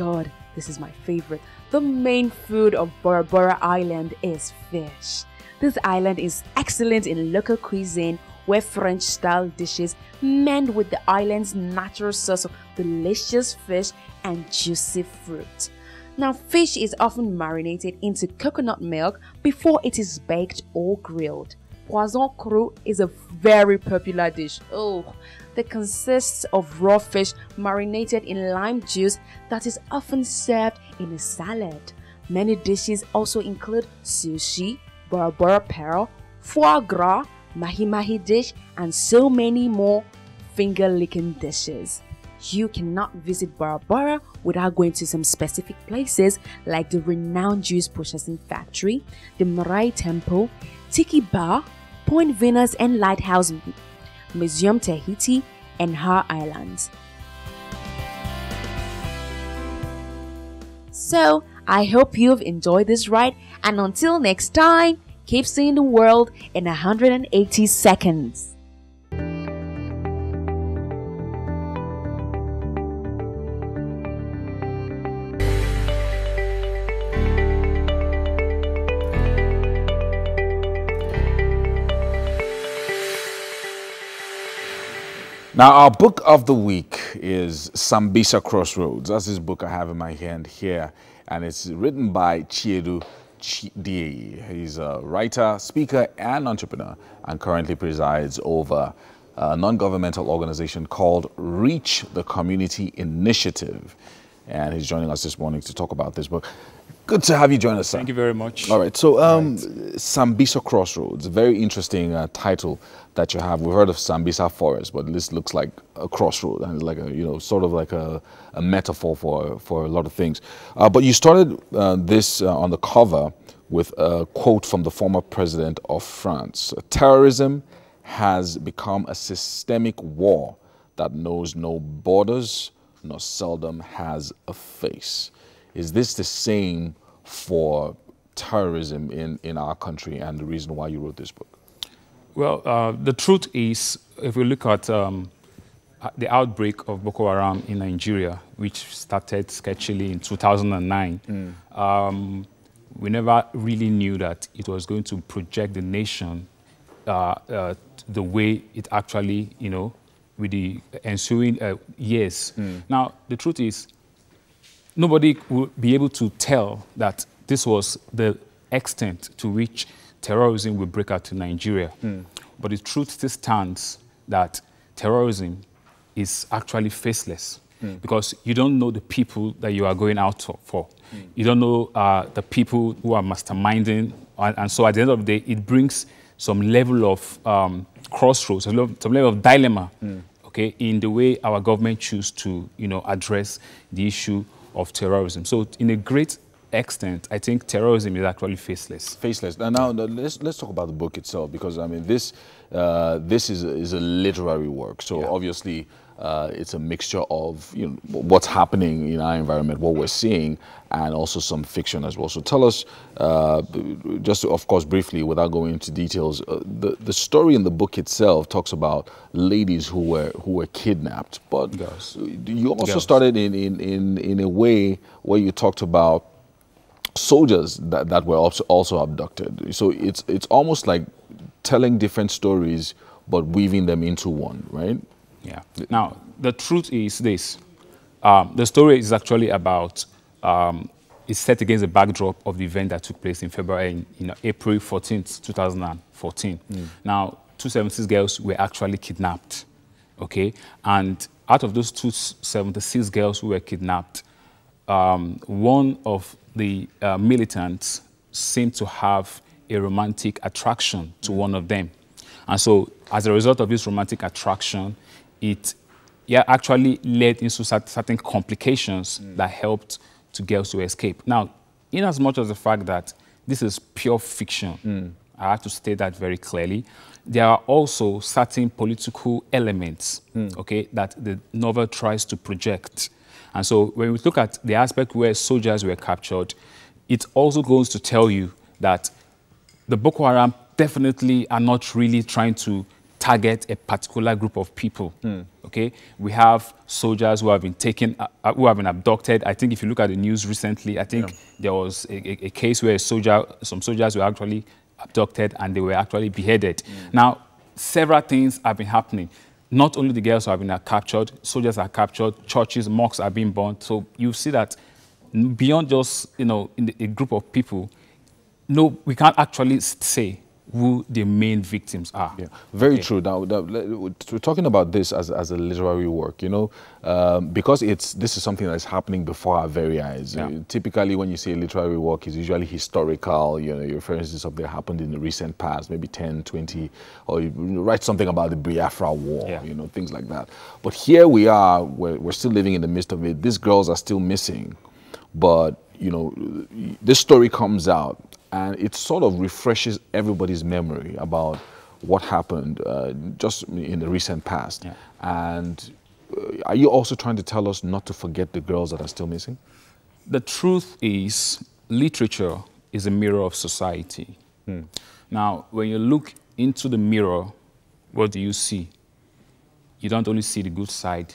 God, this is my favorite. The main food of Bora Bora Island is fish. This island is excellent in local cuisine where French style dishes mend with the island's natural source of delicious fish and juicy fruit. Now, fish is often marinated into coconut milk before it is baked or grilled. Poisson cru is a very popular dish. Oh, that consists of raw fish marinated in lime juice that is often served in a salad. Many dishes also include sushi, barbara pearl, foie gras, mahi mahi dish, and so many more finger licking dishes. You cannot visit Bora without going to some specific places like the renowned juice processing factory, the Marai Temple, Tiki Bar, Point Venus and Lighthouse Museum Tahiti, and Har Islands. So, I hope you've enjoyed this ride, and until next time, keep seeing the world in 180 seconds. Now, our book of the week is Sambisa Crossroads. That's this book I have in my hand here, and it's written by Chiedu Chidie. He's a writer, speaker, and entrepreneur, and currently presides over a non-governmental organization called Reach the Community Initiative. And he's joining us this morning to talk about this book. Good to have you join us, sir. Thank you very much. All right, so um, Sambisa Crossroads, very interesting uh, title that you have. We've heard of Sambisa Forest, but this looks like a crossroad and like a, you know, sort of like a, a metaphor for, for a lot of things. Uh, but you started uh, this uh, on the cover with a quote from the former president of France. Terrorism has become a systemic war that knows no borders, nor seldom has a face. Is this the same for terrorism in, in our country and the reason why you wrote this book? Well, uh, the truth is, if we look at um, the outbreak of Boko Haram in Nigeria, which started sketchily in 2009, mm. um, we never really knew that it was going to project the nation uh, uh, the way it actually, you know, with the ensuing uh, years. Mm. Now, the truth is, nobody will be able to tell that this was the extent to which terrorism will break out in Nigeria. Mm. But the truth still stands that terrorism is actually faceless mm. because you don't know the people that you are going out for. Mm. You don't know uh, the people who are masterminding. And, and, so at the end of the day, it brings some level of um, crossroads, some level, some level of dilemma, okay, in the way our government choose to, you know, address the issue of terrorism. So in a great extent, I think terrorism is actually faceless. Faceless. Now, now let's let's talk about the book itself because I mean this uh, this is a, is a literary work. So yeah. obviously. Uh, it's a mixture of you know, what's happening in our environment, what we're seeing, and also some fiction as well. So tell us, uh, just to, of course briefly, without going into details, uh, the the story in the book itself talks about ladies who were who were kidnapped. But Girls. you also Girls. started in, in in in a way where you talked about soldiers that, that were also, also abducted. So it's it's almost like telling different stories but weaving them into one, right? Yeah. Now, the truth is this. Um, the story is actually about, um, it's set against the backdrop of the event that took place in February, in, April 14th, 2014. Mm. Now, 276 girls were actually kidnapped, okay? And out of those 276 girls who were kidnapped, um, one of the uh, militants seem to have a romantic attraction to one of them. And so, as a result of this romantic attraction, it yeah, actually led into certain complications mm. that helped to girls to escape. Now, in as much as the fact that this is pure fiction, mm. I have to state that very clearly. There are also certain political elements, okay, that the novel tries to project. And so when we look at the aspect where soldiers were captured, it also goes to tell you that the Boko Haram definitely are not really trying to target a particular group of people. Okay, we have soldiers who have been taken, uh, uh, who have been abducted. I think if you look at the news recently, I think there was a, a- a case where a soldier, some soldiers were actually abducted and they were actually beheaded. Now, several things have been happening. Not only the girls who have been captured, soldiers are captured, churches, mosques are being burned. So you see that beyond just you know in the, a group of people, no, we can't actually say who the main victims are. Yeah, very true. Now, that- we're talking about this as, as a literary work, you know, um, because it's this is something that's happening before our very eyes. Uh, typically, when you say a literary work, it's usually historical. You know, referring to something that happened in the recent past, maybe 10, 20, or you write something about the Biafra War, you know, things like that. But here we are, we're, we're still living in the midst of it. These girls are still missing, but you know, this story comes out and it sort of refreshes everybody's memory about what happened uh, just in the recent past. And uh, are you also trying to tell us not to forget the girls that are still missing? The truth is, literature is a mirror of society. Now, when you look into the mirror, what do you see? You don't only see the good side,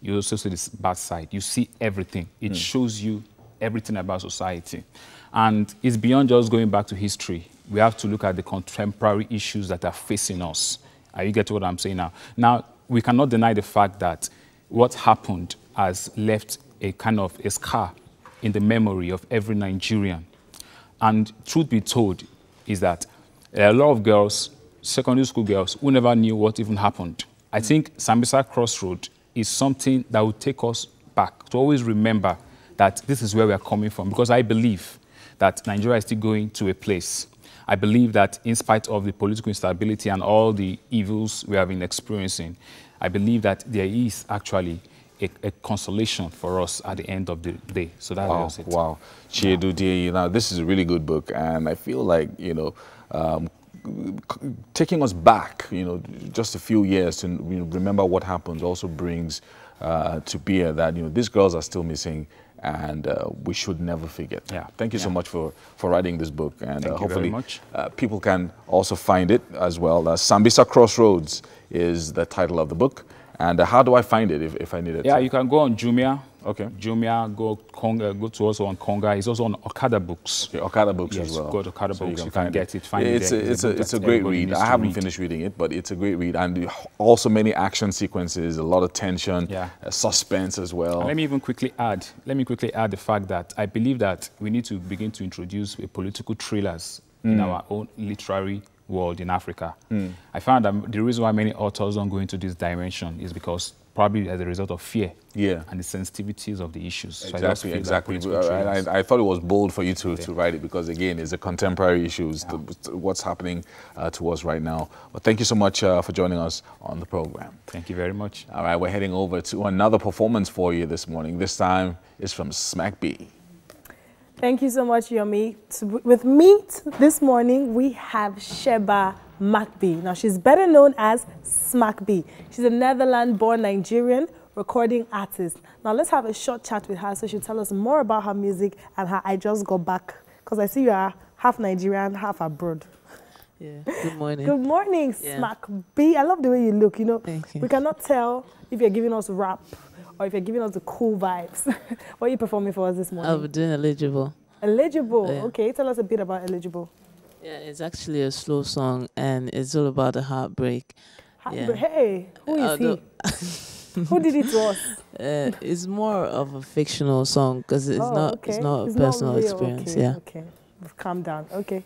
you also see the bad side. You see everything. It Hmm. shows you everything about society. And it's beyond just going back to history. We have to look at the contemporary issues that are facing us. Are you getting what I'm saying now? Now, we cannot deny the fact that what happened has left a kind of a scar in the memory of every Nigerian. And truth be told, is that eh, a lot of girls, secondary school girls, who never knew what even happened. I think Sambisa Crossroad is something that will take us back to always remember that this is where we are coming from. Because I believe that Nigeria is still going to a place. I believe that in spite of the political instability and all the evils we have been experiencing, I believe that there is actually a, a consolation for us at the end of the day. So that wow, was it. Wow. Chiedu Dieye, now this is a really good book, and I feel like, you know, um, taking us back, you know, just a few years to remember what happened also brings uh, to bear that, you know, these girls are still missing and uh, we should never forget. Yeah. Thank you so much for, for writing this book, and Thank uh, you very hopefully much. Uh, people can also find it as well. Uh, Sambisa Crossroads is the title of the book. And uh, how do I find it if, if I need it? Yeah, you can go on Jumia. Okay. Jumia, go Konga, go to also on Konga. It's also on Okada Books. Okay, Okada Books yes, as well. Go to Okada So Books. You can, get it. Find it's it. A, it's a, it's a great read. I haven't read. finished reading it, but it's a great read. And also many action sequences, a lot of tension, Yeah. uh, suspense as well. And let me even quickly add. Let me quickly add the fact that I believe that we need to begin to introduce a political thrillers in Mm. our own literary world in Africa. Mm. I found that the reason why many authors don't go into this dimension is because probably as a result of fear. Yeah. And the sensitivities of the issues. So I Exactly, feel that exactly. political thrillers- I, I thought it was bold for you to, to write it because, again, it's a contemporary issues, the, what's happening uh, to us right now. But thank you so much uh, for joining us on the program. Thank you very much. All right, we're heading over to another performance for you this morning. This time is from Smack B. Thank you so much, Yomi. With me this morning, we have Sheba Macby. Now, she's better known as Smack B. She's a Netherlands-born Nigerian recording artist. Now, let's have a short chat with her so she'll tell us more about her music and how I just got back. Because I see you are half Nigerian, half abroad. Yeah. Good morning. Good morning, Yeah. Smack B. I love the way you look. You know, you. we cannot tell if you're giving us rap or if you're giving us the cool vibes. what are you performing for us this morning? I'll be doing eligible. Eligible. Yeah. Okay, tell us a bit about Eligible. Yeah, it's actually a slow song and it's all about a heartbreak. Heartbreak. Hey, who is Although- he? who did it to us? Uh, it's more of a fictional song because it's Oh, not okay. it's not a It's personal real. experience. Okay, yeah. Okay. Calm down. Okay.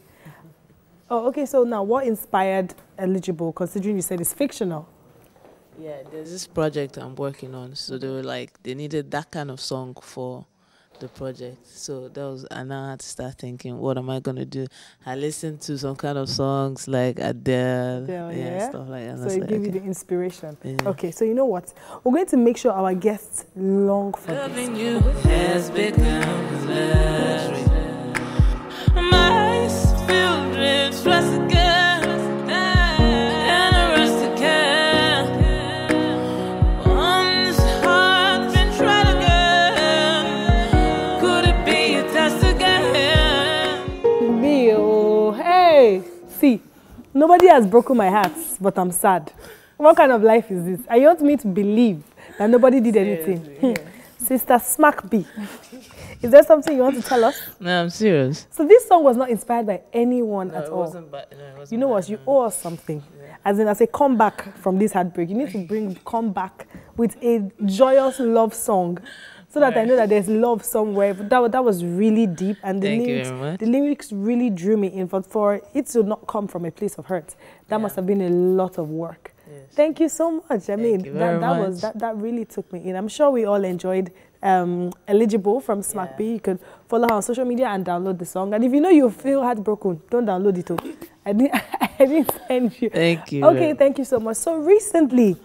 Oh, okay. So now, what inspired Eligible? Considering you said it's fictional. Yeah, there's this project I'm working on. So they were like, they needed that kind of song for the project. So that was, and now I had to start thinking, what am I gonna do? I listened to some kind of songs like Adele, Adele, yeah, yeah. stuff like that. So it like, gave okay. you the inspiration. Yeah. Okay. So you know what? We're going to make sure our guests long for this. You has become luxury. My eyes filled with trust see, nobody has broken my heart, but I'm sad. What kind of life is this? I want me to believe that nobody did anything? Hmm. Sister Smack B, is there something you want to tell us? No, I'm serious. So this song was not inspired by anyone No, at it all. wasn't by- no, it wasn't you know what? You owe us something. As in, as a comeback from this heartbreak, you need to bring come back with a joyous love song, so that I know that there's love somewhere. But that that was really deep, and the Thank lyrics, the lyrics really drew me in. But for it to not come from a place of hurt, that must have been a lot of work. Thank you so much. I mean, that, that was much. that, that really took me in. I'm sure we all enjoyed um, Eligible from Smack B. You could follow her on social media and download the song. And if you know you feel heartbroken, don't download it. oh. I didn't, I didn't send you. Thank you. Okay, thank you so much. So recently,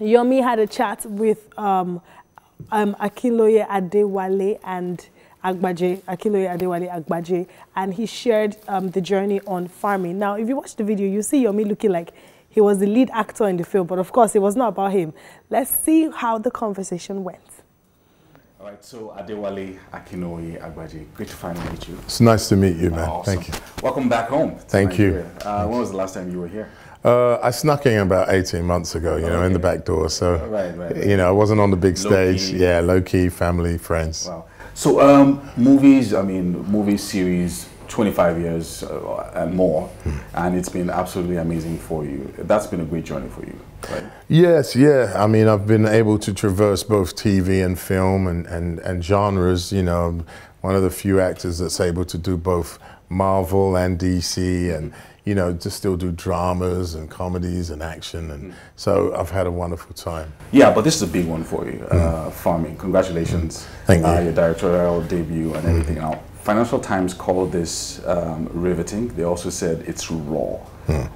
Yomi had a chat with um, um, Akinnuoye Adewale and Agbaje, Akinnuoye Adewale Agbaje, and he shared um, the journey on farming. Now, if you watch the video, you see Yomi looking like he was the lead actor in the film, but of course, it was not about him. Let's see how the conversation went. All right, so Adewale Akinnuoye Agbaje, great to finally meet you. It's nice to meet you, man. Awesome. Thank you. Welcome back home. to Thank you. Nigeria. Uh, when was the last time you were here? Uh, I snuck in about 18 months ago, you know, in the back door. So, Right, right, right. you know, I wasn't on the big stage. Yeah, low key, family, friends. Wow. So, um, movies, I mean, movie series, 25 years uh, and more, Hmm. and it's been absolutely amazing for you. That's been a great journey for you, right? Yes, yeah. I mean, I've been able to traverse both TV and film and, and, and genres. You know, I'm one of the few actors that's able to do both Marvel and DC and, you know, to still do dramas and comedies and action. And so I've had a wonderful time. Yeah, but this is a big one for you, uh, farming. Congratulations. Thank uh, you. Your directorial debut and everything. Now, Financial Times called this um, riveting. They also said it's raw. Hmm.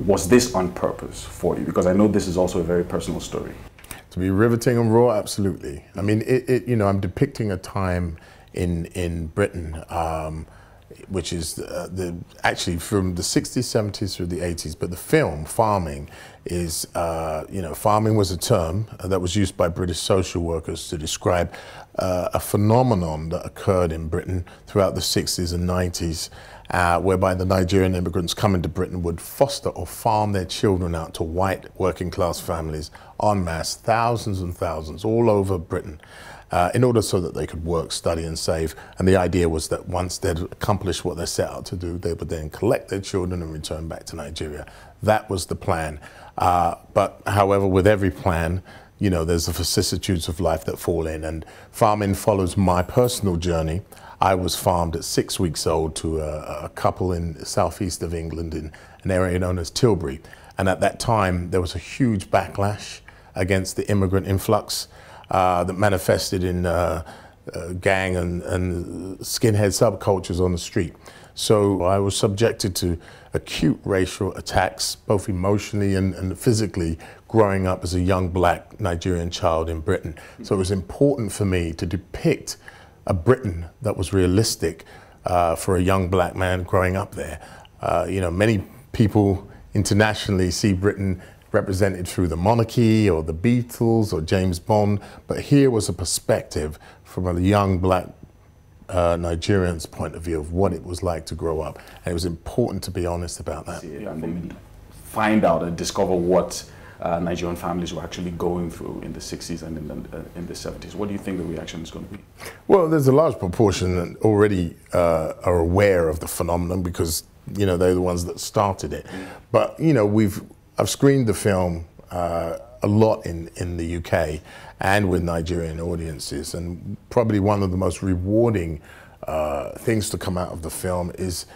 Was this on purpose for you? Because I know this is also a very personal story. To be riveting and raw, absolutely. I mean, it, it you know, I'm depicting a time in in Britain, um, which is uh, the actually from the 60s, 70s through the 80s. But the film farming is, uh, you know, farming was a term that was used by British social workers to describe uh, a phenomenon that occurred in Britain throughout the 60s and 90s uh, whereby the Nigerian immigrants coming to Britain would foster or farm their children out to white working class families en masse, thousands and thousands all over Britain. Uh, in order so that they could work, study, and save. And the idea was that once they'd accomplished what they set out to do, they would then collect their children and return back to Nigeria. That was the plan. Uh, but however, with every plan, you know, there's the vicissitudes of life that fall in, and farming follows my personal journey. I was farmed at six weeks old to a, a couple in southeast of England in an area known as Tilbury. And at that time, there was a huge backlash against the immigrant influx uh, that manifested in uh, uh, gang and, and skinhead subcultures on the street. So I was subjected to acute racial attacks, both emotionally and, and physically, growing up as a young black Nigerian child in Britain. So it was important for me to depict a Britain that was realistic uh, for a young black man growing up there. Uh, you know, many people internationally see Britain represented through the monarchy or the Beatles or James Bond, but here was a perspective from a young black uh, Nigerian's point of view of what it was like to grow up. And it was important to be honest about that. and then find out and discover what uh, Nigerian families were actually going through in the 60s and in the, uh, in the 70s. What do you think the reaction is going to be? Well, there's a large proportion that already uh, are aware of the phenomenon because you know they're the ones that started it. But you know we've I've screened the film uh, a lot in in the UK and with Nigerian audiences, and probably one of the most rewarding uh, things to come out of the film is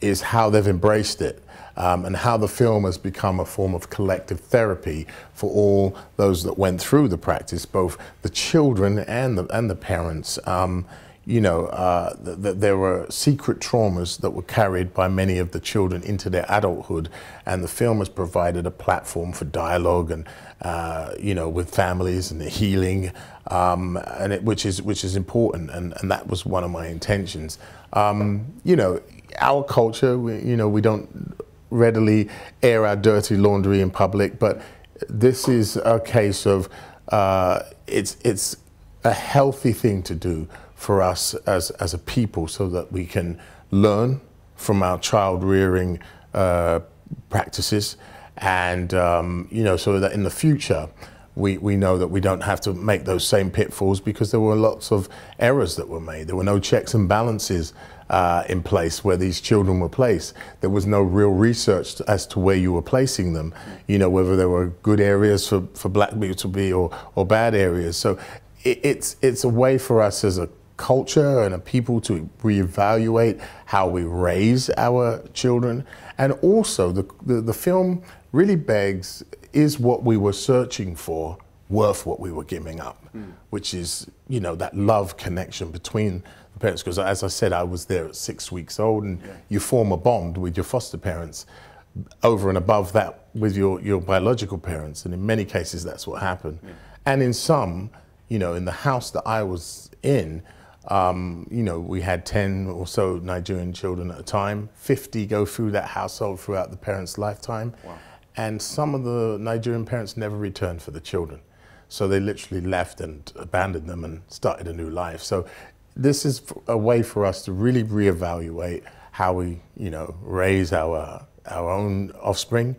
is how they've embraced it. Um, and how the film has become a form of collective therapy for all those that went through the practice, both the children and the, and the parents. Um, you know, uh, th- th- there were secret traumas that were carried by many of the children into their adulthood, and the film has provided a platform for dialogue and, uh, you know, with families and the healing, um, and it, which is which is important, and, and that was one of my intentions. Um, you know, our culture, we, you know, we don't readily air our dirty laundry in public, but this is a case of uh, it's it's a healthy thing to do for us as as a people, so that we can learn from our child rearing uh, practices, and um, you know, so that in the future. We, we know that we don't have to make those same pitfalls because there were lots of errors that were made. There were no checks and balances uh, in place where these children were placed. There was no real research as to where you were placing them, you know, whether there were good areas for, for black people to be or, or bad areas. So it, it's, it's a way for us as a culture and a people to reevaluate how we raise our children. And also, the, the, the film really begs is what we were searching for worth what we were giving up, mm. which is, you know, that love connection between the parents. Because as I said, I was there at six weeks old, and yeah. you form a bond with your foster parents over and above that with your, your biological parents. And in many cases, that's what happened. Yeah. And in some, you know, in the house that I was in, um, you know, we had 10 or so Nigerian children at a time. 50 go through that household throughout the parents' lifetime. Wow. And some of the Nigerian parents never returned for the children. So they literally left and abandoned them and started a new life. So this is a way for us to really reevaluate how we, you know, raise our our own offspring,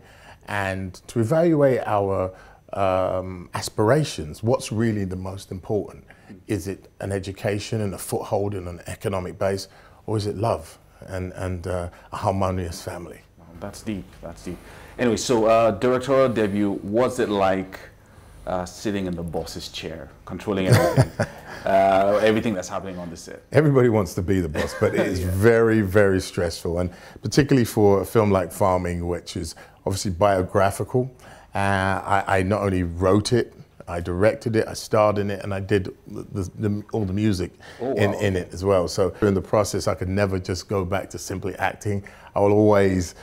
and to evaluate our um, aspirations. What's really the most important? Is it an education and a foothold and an economic base, or is it love and and uh, a harmonious family? That's deep. That's deep. Anyway, so uh, directorial debut, what's it like uh, sitting in the boss's chair, controlling everything, uh, everything that's happening on the set? Everybody wants to be the boss, but it is yeah. very, very stressful, and particularly for a film like Farming, which is obviously biographical. Uh, I, I, not only wrote it, I directed it, I starred in it, and I did the, the, all the music oh, in, wow. in it as well. So in the process, I could never just go back to simply acting. I will always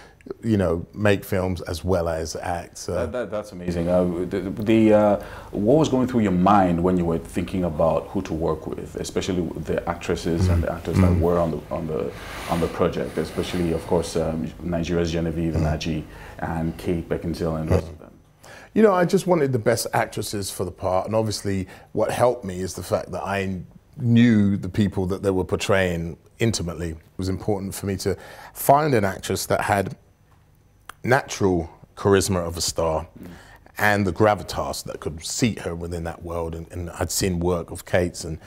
you know, make films as well as act. So. That, that, that's amazing. Uh, the, the uh, what was going through your mind when you were thinking about who to work with, especially the actresses mm and the actors mm that were on the on the on the project, especially of course um, Nigeria's Genevieve mm. Nnaji and Kate Beckinsale and those of them. You know, I just wanted the best actresses for the part, and obviously, what helped me is the fact that I knew the people that they were portraying intimately. It was important for me to find an actress that had natural charisma of a star and the gravitas that could seat her within that world. And, and, I'd seen work of Kate's and,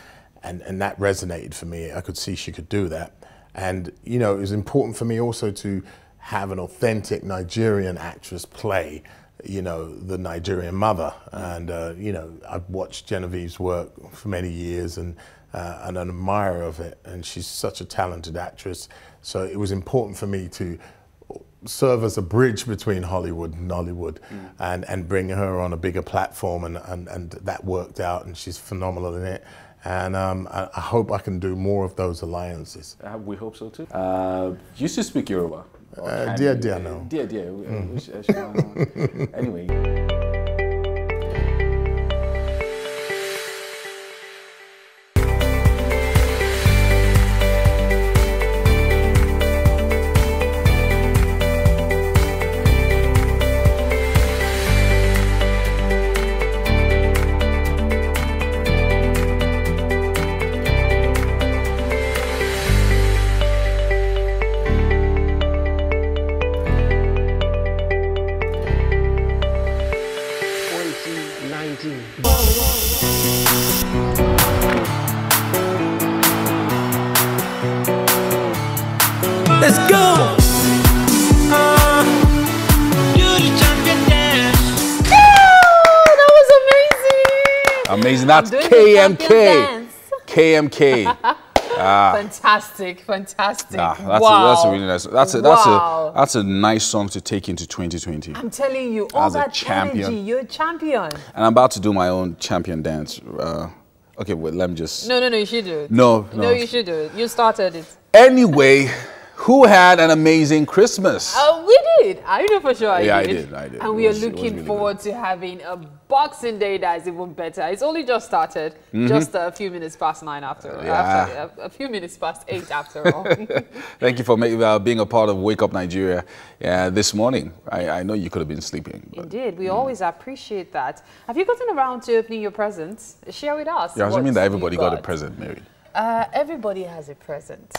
and, and that resonated for me. I could see she could do that. And, you know, it was important for me also to have an authentic Nigerian actress play, you know, the Nigerian mother. And, uh, you know, I've watched Genevieve's work for many years and, uh, and an admirer of it. And she's such a talented actress. So it was important for me to serve as a bridge between Hollywood and Nollywood mm. and, and bring her on a bigger platform and, and, and that worked out and she's phenomenal in it. And um, I, hope I can do more of those alliances. Uh, we hope so too. Uh, you used to speak Yoruba. Uh, dear, dear, no. Dear, dear. Mm. anyway. KMK. KMK. Ah. Fantastic, fantastic. Ah, that's, wow. a, that's a really nice. That's a that's wow. a that's a nice song to take into 2020. I'm telling you, all As that champion. energy, you're a champion. And I'm about to do my own champion dance. Uh, okay, wait, let me just. No, no, no, you should do it. No, no, no, you should do it. You started it. Anyway, who had an amazing Christmas? Uh, we did. I know for sure I yeah, did. I did. I did. And we was, are looking really forward good. to having a Boxing Day that is even better. It's only just started, mm -hmm. just a few minutes past nine after, yeah. after a, a, few minutes past eight after all. Thank you for uh, being a part of Wake Up Nigeria uh, this morning. I, I, know you could have been sleeping. Indeed, we mm. always appreciate that. Have you gotten around to opening your presents? Share with us. Yeah, I mean that everybody got. got. a present, Mary. Uh, everybody has a present.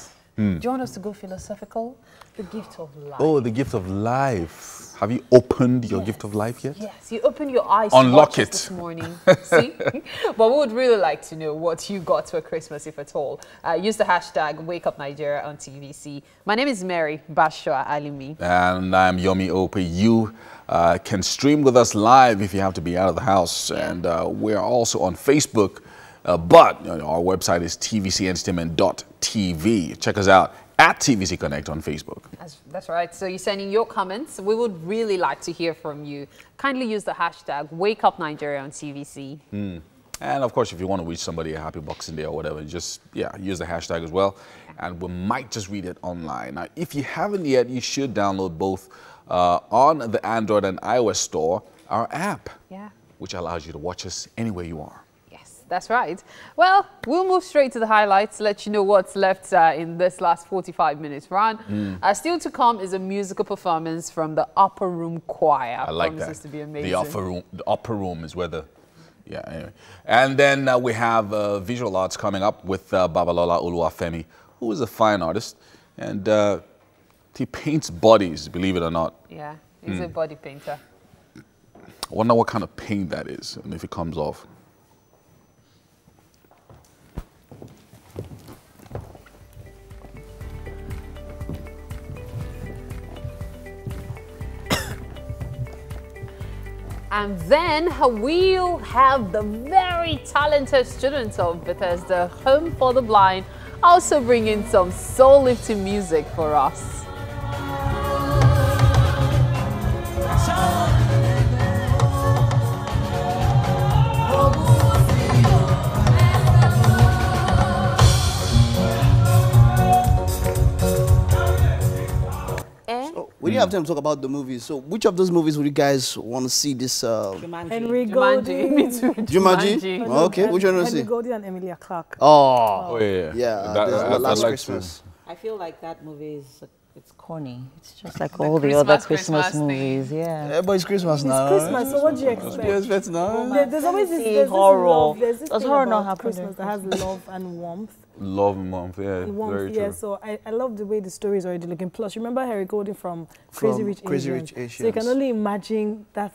Hmm. Do you want us to go philosophical? The gift of life. Oh, the gift of life. Have you opened your gift of life yet? Yes, you open your eyes Unlock it. this morning. See? but we would really like to know what you got for Christmas, if at all. Uh, use the hashtag Wake Up Nigeria on TVC. My name is Mary Bashua Alimi. And I'm Yomi Owope. You uh, can stream with us live if you have to be out of the house. And uh, we're also on Facebook. Uh, but you know, our website is tvcentertainment.tv. Check us out at TVC Connect on Facebook. That's, that's right. So you're sending your comments. We would really like to hear from you. Kindly use the hashtag Wake Up Nigeria on TVC. Hmm. And of course, if you want to wish somebody a happy Boxing Day or whatever, just, yeah, use the hashtag as well. And we might just read it online. Now, if you haven't yet, you should download both uh, on the Android and iOS store, our app, Yeah. which allows you to watch us anywhere you are. That's right. Well, we'll move straight to the highlights, let you know what's left uh, in this last 45 minutes run. Mm. Uh, still to come is a musical performance from the Upper Room Choir. I like Promises that. to be amazing. The upper room, the upper room is where the, yeah. Anyway, and then uh, we have uh, visual arts coming up with uh, Babalola Oluwafemi, who is a fine artist, and uh, he paints bodies. Believe it or not. Yeah, he's a Mm. body painter. I wonder what kind of paint that is, and if it comes off. And then we'll have the very talented students of Bethesda Home for the Blind also bringing some soul lifting music for us. We didn't have time to talk about the movies. So which of those movies would you guys want to see this? Uh, Henry Jumanji. Golding. Me too. Jumanji? Jumanji. Okay, which one want to Henry see? Golding and Emilia Clarke. Oh, Oh, yeah. yeah. That- there's I- the I'd last like Christmas. I feel like that movie is it's corny. It's just like The all the other Christmas, Christmas, Christmas movies. Yeah. Yeah, but it's Christmas It's. Christmas, so what do you expect? you expect now? There- there's always this, See there's this horror. love. There's this Does thing horror not about happen Christmas that has love and warmth. Love month, yeah, warmth, very yeah. true. So I, I love the way the story is already looking. Plus, remember Harry Golding from Crazy From Rich Crazy Asians. Rich So you can only imagine that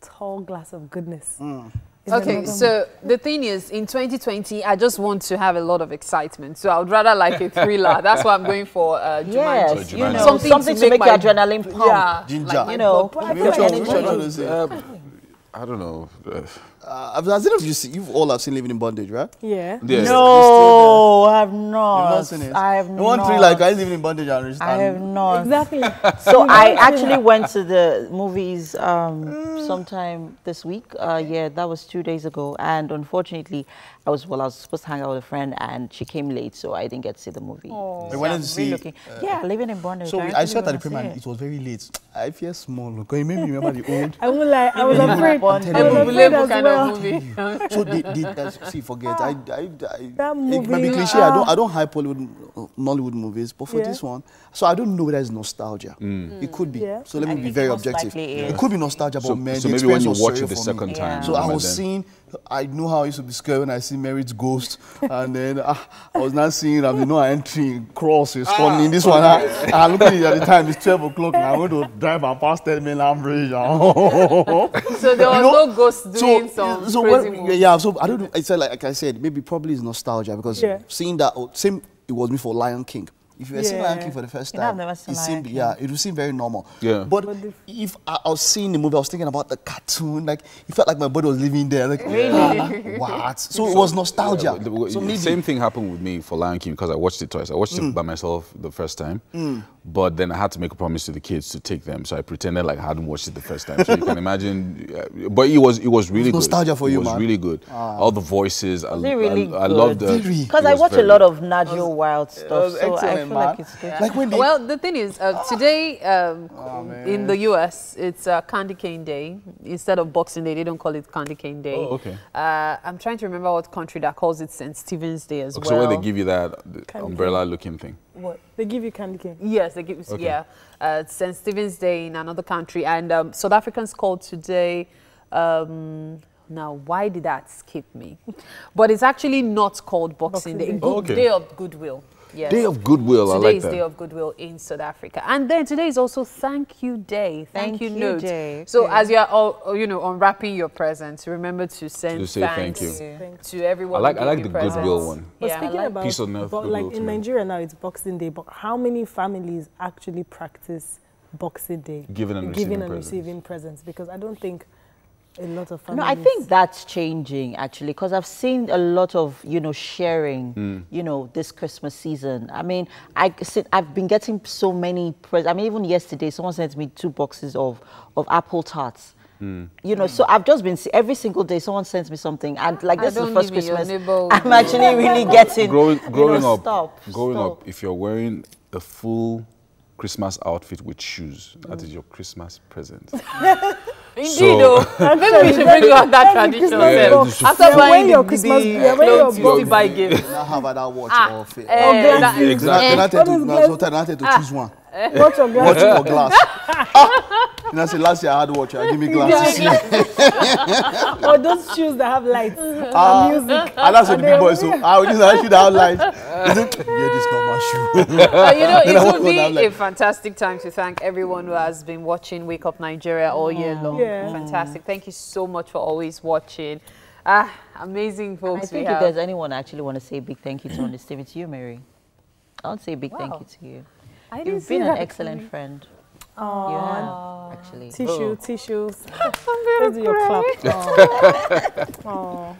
tall glass of goodness. Mm. Okay, so the thing is, in 2020, I just want to have a lot of excitement. So I would rather like a thriller. That's what I'm going for uh, Jumanji. Yes, you know, something, something to make my, your adrenaline pump. Yeah, Ginger. like You know, I Which feel one- like which one energy. want to see? Uh, I don't know. Uh, Uh, I've- as if you see, you've all have seen Living in Bondage, right? Yeah. yeah. No, I have not. You've not seen it. I have You not. want three like guys living in bondage and I have not. Exactly. So I actually went to the movies um, sometime this week. Uh, yeah, that was two days ago, and unfortunately, I was well. I was supposed to hang out with a friend, and she came late, so I didn't get to see the movie. I So wanted to see. really uh, yeah, living in bondage. So I I actually saw that the wanna premiere, it. it was very late. I feel small. Because it made me remember the old. I won't lie, I was Living in afraid. I was afraid as well. Of movie. so they, they, that's, see, forget. I, I, I, That it might be movie, cliche. I don't, ah. I don't hype Hollywood, uh, Nollywood movies, but for Yeah. this one, so I don't know whether it's nostalgia. It could be. Yeah. So let I me be very objective. likely It is. could be nostalgia, So- but man, so maybe when experience you was watch it the second me. time, So I was might then- seeing, I knew how I used to be scared when I see Mary's ghost, and then ah, I was not seeing, them. You know, I mean, no entry cross is coming. This one, ah, I look at it at the time, it's 12 o'clock, and I went to drive and past 10 mainland bridge. So there was You know, no ghost doing some so crazy when, moves. yeah, so I don't know. It's like, like I said, maybe probably it's nostalgia because Yeah. seeing that oh, same it was me for Lion King. If you were seeing Lion King for the first You know, I've time, never seen it seemed King. yeah, it would seem very normal. Yeah. But, if I, I was seeing the movie, I was thinking about the cartoon. Like it felt like my body was living there. Like Really? what? So it was nostalgia. Yeah, but the- so maybe same thing happened with me for Lion King because I watched it twice. I watched Mm. it by myself the first time, but then I had to make a promise to the kids to take them, so I pretended like I hadn't watched it the first time. So you can imagine, but it was it was really good. nostalgia for it you, was man. really good. Ah. All the voices, I, Was it really I, I good? loved the. Very. Because I was watch a lot of Nat Geo Wild stuff, was so I excellent, feel man. like it's. Like when Well, the thing is, uh, today um, Oh, in the US, it's uh, Candy Cane Day. Instead of Boxing Day, they don't call it Candy Cane Day. Oh, okay. Uh, I'm trying to remember what country that calls it St. Stephen's Day as well. So well. where they give you that umbrella-looking thing. What? They give you candy cane. Yes, they give Okay. yeah. Uh, St. Stephen's Day in another country, and um, South Africans call today. Um, now, why did that skip me? but it's actually not called Boxing, Boxing Day. Day. Oh, okay. Day of Goodwill. Yes. Day of Goodwill. Today I like is that. Day of Goodwill in South Africa, and then today is also Thank You Day. Thank, Thank you, you note. day, So okay. as you are all, you know, unwrapping your presents, remember to send To say thank thanks you. to everyone. I like- who I gave like the presents. Goodwill one. But Yeah, speaking like- about, Peace on earth, but like in men. Nigeria now, it's Boxing Day. But how many families actually practice Boxing Day? Giving and giving receiving and presents. receiving presents. Because I don't think a lot of No. I think that's changing actually because I've seen a lot of you know sharing, Hmm. you know, this Christmas season. I mean, I I've been getting so many presents. I mean, even yesterday, someone sent me two boxes of of apple tarts. Hmm. You know, so I've just been see- every single day someone sends me something, and like I this is the first live in your Christmas. I'm actually really getting. growing, you know, up, Stop. growing stop. up, if you're wearing a full Christmas outfit with shoes, that is your Christmas present. Indeed, So- though. Maybe we should bring back that tradition. Yeah, sef. you should- After You're buying wearing the, your the, Christmas- the you're wearing your clothes, you still box. buy gifts. Now have that watch Ah, or fit. eh, Or that- glasses. Then I Exactly. then I tell What you is now, glass? sometimes I tell you to Ah. choose one. Watch your Watch glasses. or glass. You know, say last year I had watch. I give me glasses. or those shoes that have lights Ah, and music. and that's what the big boy. So I would use that shoe that have lights. He said, Yeah, this is not my shoe. Uh, you know, Then I it walk would on, be I'm like, a fantastic time to thank everyone who has been watching Wake Up Nigeria all year long. Yeah. Fantastic. Thank you so much for always watching. Ah, amazing I folks we think if there's anyone I actually want to say a big thank you to on this team, it's you, Mary. I'll say a big thank you to you. I You've been an excellent coming. friend. Aww. You have, actually. Tissue, tissues. I'm Let's do your cry. clap. Aw.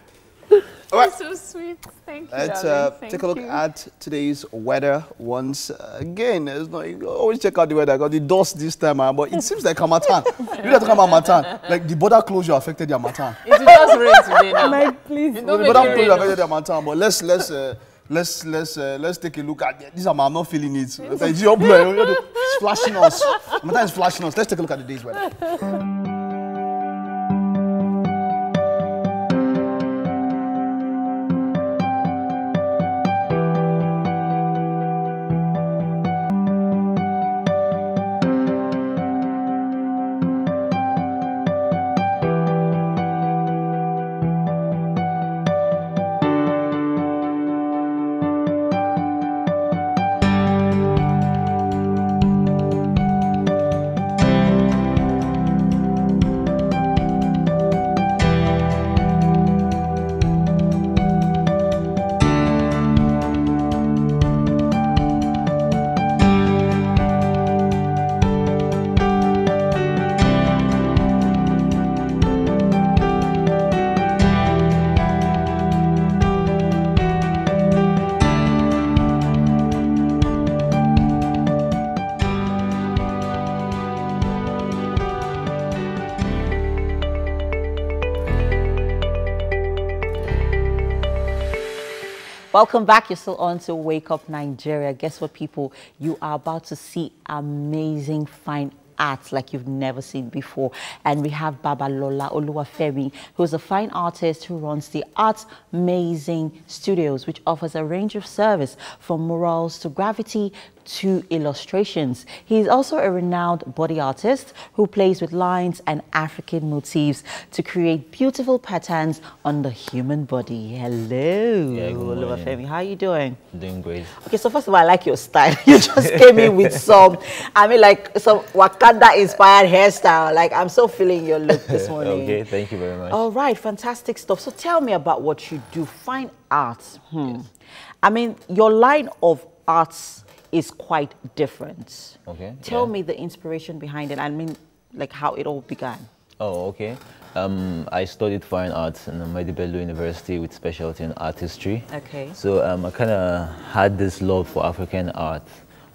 You're so sweet. Thank you. Let's uh, Thank take a look you. at today's weather once again. It's not, you always check out the weather. I got the dust this time, uh, but it seems like Harmattan. you have to come Harmattan. Like the border closure affected the Harmattan. It just rain today now. Mike, please. You The don't make border closure affected the Harmattan, but let's let's uh, let's let's uh, let's take a look at this. I'm, I'm not feeling it. It's flashing us. Hamatan is flashing us. Let's take a look at the day's weather. Welcome back. You're still on to Wake Up Nigeria. Guess what, people? You are about to see amazing, fine art like you've never seen before. And we have Babalola Oluwafemi, who's a fine artist who runs the Art Amazing Studios, which offers a range of service from murals to graffiti to illustrations. He is also a renowned body artist who plays with lines and African motifs to create beautiful patterns on the human body. Hello, Yeah. Oluwafemi. How are you doing? Doing great. Okay, so first of all, I like your style. You just came in with some, I mean, like some Wakanda inspired hairstyle. Like, I'm so feeling your look this morning. okay, thank you very much. All right, fantastic stuff. So tell me about what you do. Fine arts. Hmm. I mean, your line of arts is quite different. Okay. Tell yeah. me the inspiration behind it. I mean, like how it all began. Oh, okay. Um, I studied fine arts in Ahmadu Bello University with specialty in art history. Okay. So um, I kind of had this love for African art,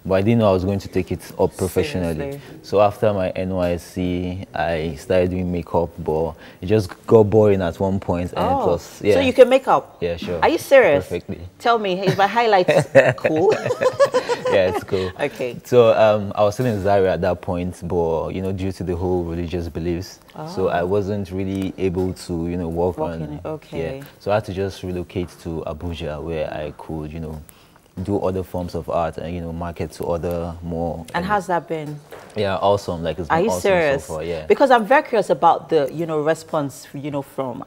but I didn't know I was going to take it up professionally. Seriously. So after my NYSC, I started doing makeup, but it just got boring at one point, and it was yeah. Oh, So you can make up? Yeah, sure. Are you serious? Perfectly. Tell me, is my highlights cool? Yeah, it's cool. Okay. So um, I was still in Zaria at that point, but you know, due to the whole religious beliefs, so Oh. I wasn't really able to, you know, work Work on. okay. Yeah. So I had to just relocate to Abuja, where I could, you know, do other forms of art and you know, market to other more. And how's that been? Yeah, awesome. Like it's Are been you awesome serious? so far. Yeah. Because I'm very curious about the, you know, response, you know, from,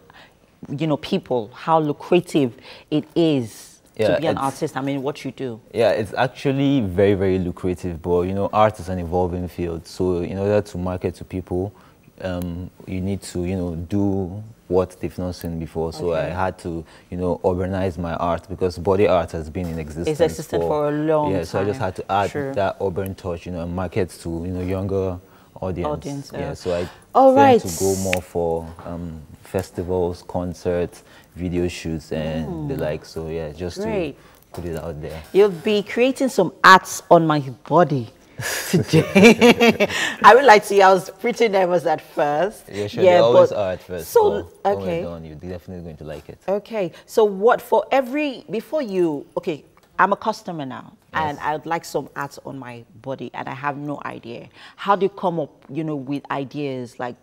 you know, people, how lucrative it is Yeah, to be an artist? I mean, what you do? Yeah, it's actually very, very lucrative, but you know, art is an evolving field. So in order to market to people, um, you need to, you know, do what they've not seen before. So I had to, you know, urbanize my art because body art has been in existence. existed for a long Yeah, so I just had to add Sure. that urban touch, you know, and market to, you know, younger audience. Audience, yeah. yeah. So I All tend right. to go more for um, festivals, concerts, video shoots, and the Mm. like. So yeah, just Great. to put it out there. You'll be creating some arts on my body today. I would like to say I was pretty nervous at first. Yeah, sure. they always are at first. So, when okay. done, you're definitely going to like it. Okay, so what for every before you okay, I'm a customer now and I would like some art on my body and I have no idea. How do you come up, you know, with ideas like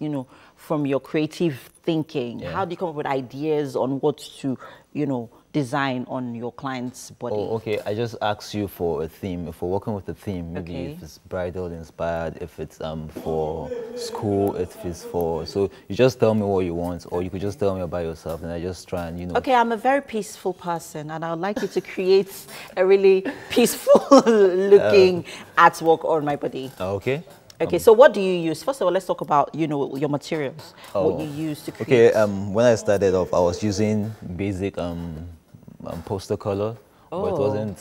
you know, from your creative thinking? Yeah. How do you come up with ideas on what to, you know, design on your client's body? Oh, okay. I just asked you for a theme. If we're working with a theme, maybe Okay. if it's bridal inspired, if it's um for school, if it's for so you just tell me what you want, or you could just tell me about yourself, and I just try and you know. Okay, I'm a very peaceful person, and I would like you to create a really peaceful looking artwork on my body. Okay. Okay, so what do you use? First of all, let's talk about you know your materials. What Oh. you use to Okay, create. um, when I started off, I was using basic um, um poster color, but it Oh. wasn't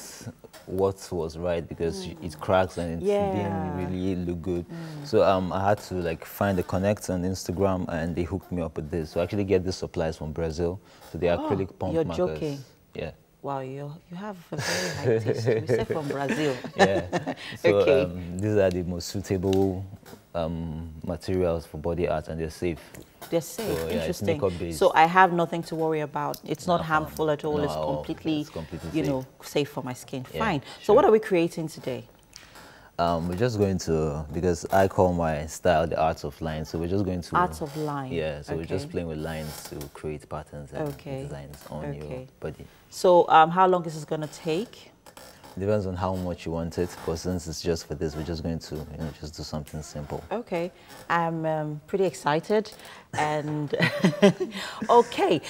what was right because it cracks and it Yeah. didn't really look good. So um, I had to like find the connect on Instagram, and they hooked me up with this. So I actually get the supplies from Brazil. So they are Oh, acrylic pump you're markers. joking. Yeah. Wow, you you have a very high taste. You say from Brazil. yeah. So okay. um, these are the most suitable um, materials for body art, and they're safe. They're safe. So, yeah, Interesting. So I have nothing to worry about. It's not No, harmful at all. no, it's completely, It's completely you safe. know, safe for my skin. Yeah, Fine. So what are we creating today? Um, we're just going to because I call my style the art of line. So we're just going to Arts of line. Yeah. So we're just playing with lines to create patterns and Okay. designs on your body. So um, how long is this gonna take? Depends on how much you want it. But since it's just for this, we're just going to you know just do something simple. Okay, I'm um, pretty excited. And okay,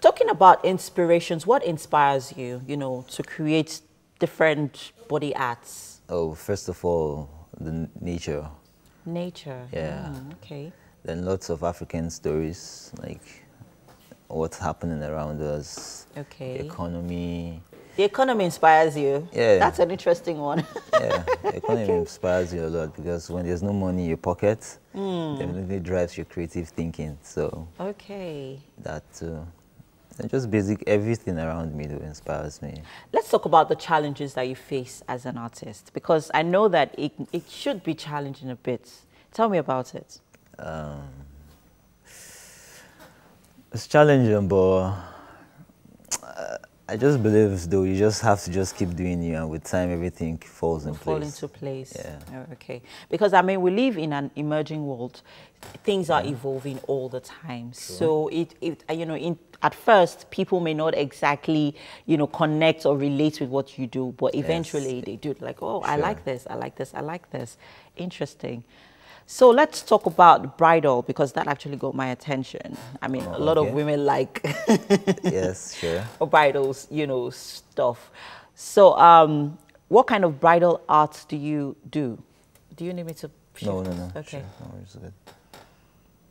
talking about inspirations, what inspires you, you know, to create different body arts? Oh, first of all, the nature. Nature. Yeah. Mm, okay. Then lots of African stories, like what's happening around us. Okay. The economy. The economy inspires you. Yeah. That's an interesting one. Yeah, the economy inspires you a lot because when there's no money in your pocket, Mm. definitely drives your creative thinking. So okay. that too. And just basic everything around me though inspires me. Let's talk about the challenges that you face as an artist because I know that it, it should be challenging a bit. Tell me about it. Um, it's challenging, but uh, I just believe though you just have to just keep doing you, and with time everything falls in fall place. into place. Yeah. Oh, okay. Because I mean, we live in an emerging world. Things are evolving all the time. So it, it, uh, you know, in, at first people may not exactly, you know, connect or relate with what you do, but Yes. eventually they do. Like, oh, I like this. I like this. I like this. Interesting. So let's talk about bridal because that actually got my attention. I mean, a lot of women like yes, sure. bridals, you know, stuff. So, um, what kind of bridal art do you do? Do you need me to? No, shift? no, no. Okay. Sure. No.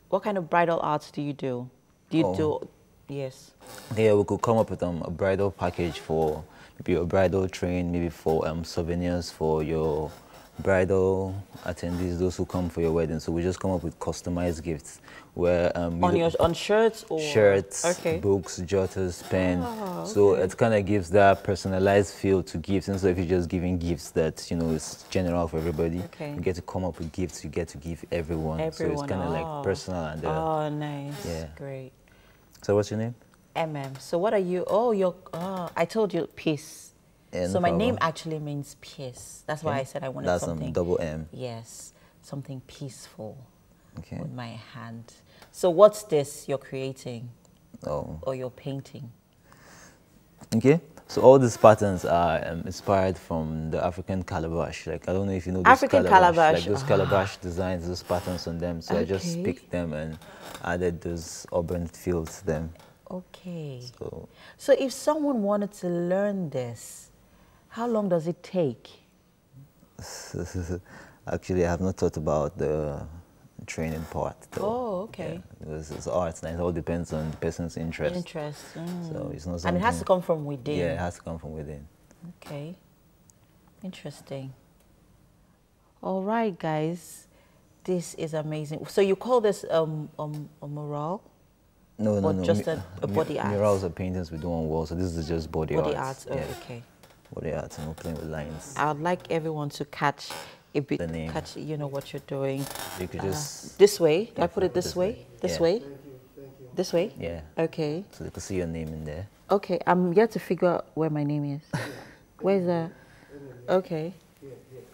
What kind of bridal art do you do? Do you Oh. do? Yes. Yeah, we could come up with um, a bridal package for maybe a bridal train, maybe for um, souvenirs for your bridal attendees, those who come for your wedding. So we just come up with customized gifts where um, On your on shirts or shirts, Okay. books, jotters, pen. Ah, So it kind of gives that personalized feel to gifts instead of you're just giving gifts that you know is general for everybody. Okay. You get to come up with gifts you get to give everyone. So it's kind of oh. like personal and. Uh, oh, nice. yeah. Great. So what's your name? MM. So what are you? Oh, you're. Oh, I told you peace. Yeah, so my name actually means peace. That's why I said I wanted That's, something. double M. Yes, something peaceful. Okay. With my hand. So what's this you're creating Oh. or you're painting? Okay. So all these patterns are um, inspired from the African calabash. Like I don't know if you know those African calabash, Like those ah. calabash designs, those patterns on them. So I just picked them and added those urban feels to them. Okay. So So if someone wanted to learn this, how long does it take? actually, I have not thought about the training part. Though. Oh, okay. Because it's art, and it all depends on the person's interest. Interest. So mm. it's not And it has to come from within. Yeah, it has to come from within. Okay. Interesting. All right, guys. This is amazing. So you call this um, um, a mural? No, no, or no. just a, a body art? Murals are paintings we do on walls, so this is just body, Body art. art, oh, okay. Body art, and we're playing with lines. I would like everyone to catch a bit, The name. catch, you know, what you're doing. You could Uh, just- this way. Yeah, I put it this, this way. way. This Yeah. way. This way. Yeah. Okay. So they can see your name in there. Okay. I'm yet to figure out where my name is. Where's the? Okay.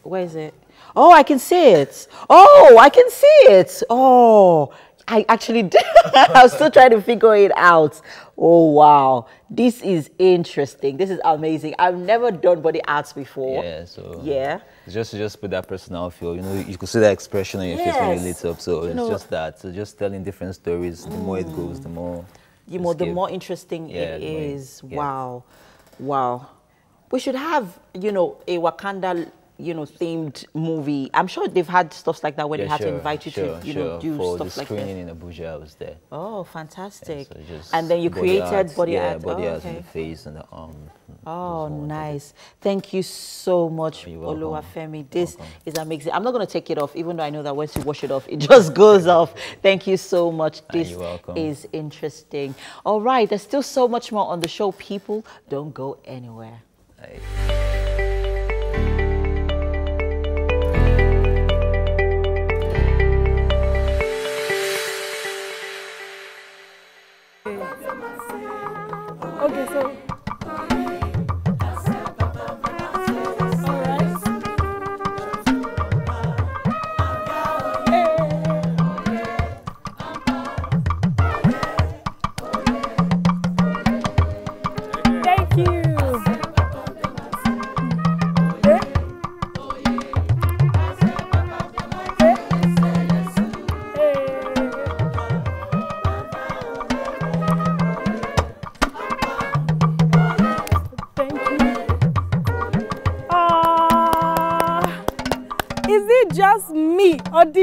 Where is it? Oh, I can see it. Oh, I can see it. Oh, I actually did. I'm still trying to figure it out. Oh, wow. This is interesting. This is amazing. I've never done body arts before. Yeah, so Yeah. just just put that personal feel. You know, you could see that expression on your face when you lit up. So You it's know- just that. So just telling different stories. The more it goes, the more. you know, the more interesting Yeah, it the more is. get. Wow, wow. We should have, you know, a Wakanda, you know, themed movie. I'm sure they've had stuff like that where Yeah, they had sure, to invite you sure, to, you sure. know, do For stuff the like screening that. in Abuja, I was there. Oh, fantastic! So and then you body created art, body yeah, art. body oh, art okay. the face and the arm. Oh, nice. Thank you so much, welcome. Oluwafemi. This is amazing. I'm not going to take it off, even though I know that once you wash it off, it just goes off. Thank you so much. Ah, This is interesting. All right, there's still so much more on the show. People, don't go anywhere.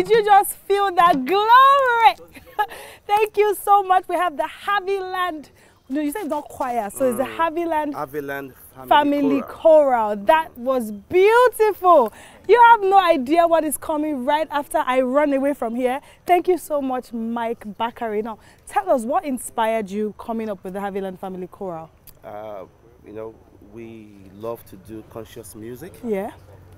Did you just feel that glory? Thank you so much. We have the Haviland. No, you said it's not choir, so it's the Haviland Aviland Family, Family, Choral. That was beautiful. You have no idea what is coming right after I run away from here. Thank you so much, Mike Bakari. Now, tell us what inspired you coming up with the Haviland Family Choral? Uh, you know, we love to do conscious music. Yeah.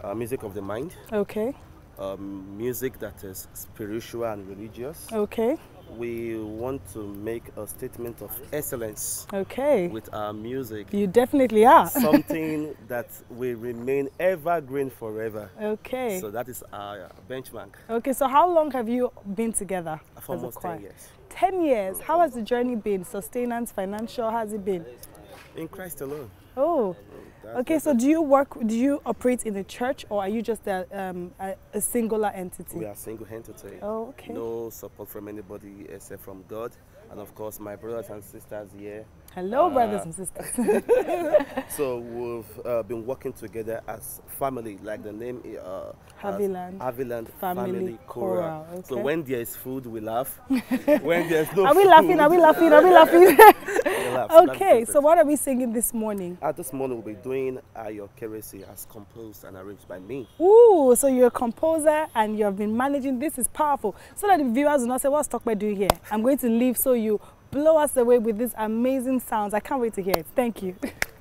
Uh, music of the mind. Okay. Um, music that is spiritual and religious. Okay. We want to make a statement of excellence. Okay. With our music. You definitely are. Something that will remain evergreen forever. Okay. So that is our benchmark. Okay, so how long have you been together? For as a almost 10 years. 10 years. How has the journey been? Sustenance, financial, how has it been? In Christ alone. Oh, okay. So do you work? Do you operate in a church, or are you just a, um, a, a singular entity? We are single entity. Oh, okay. No support from anybody except from God. And of course, my brothers and sisters here. Hello, Uh, brothers and sisters. so we've uh, been working together as family, like the name uh, Haviland Haviland Family Family, Choral, Choral. So when there is food, we laugh. when there's no food. are we food, laughing? Are we laughing? Are we laughing? we laugh. Okay. So what are we singing this morning? At this morning, we'll be doing Ayo Keresi as composed and arranged by me. Ooh, so you're a composer and you have been managing. This is powerful. So that the viewers will not say, what's Talkback doing here? I'm going to leave so you blow us away with these amazing sounds. I can't wait to hear it. Thank you.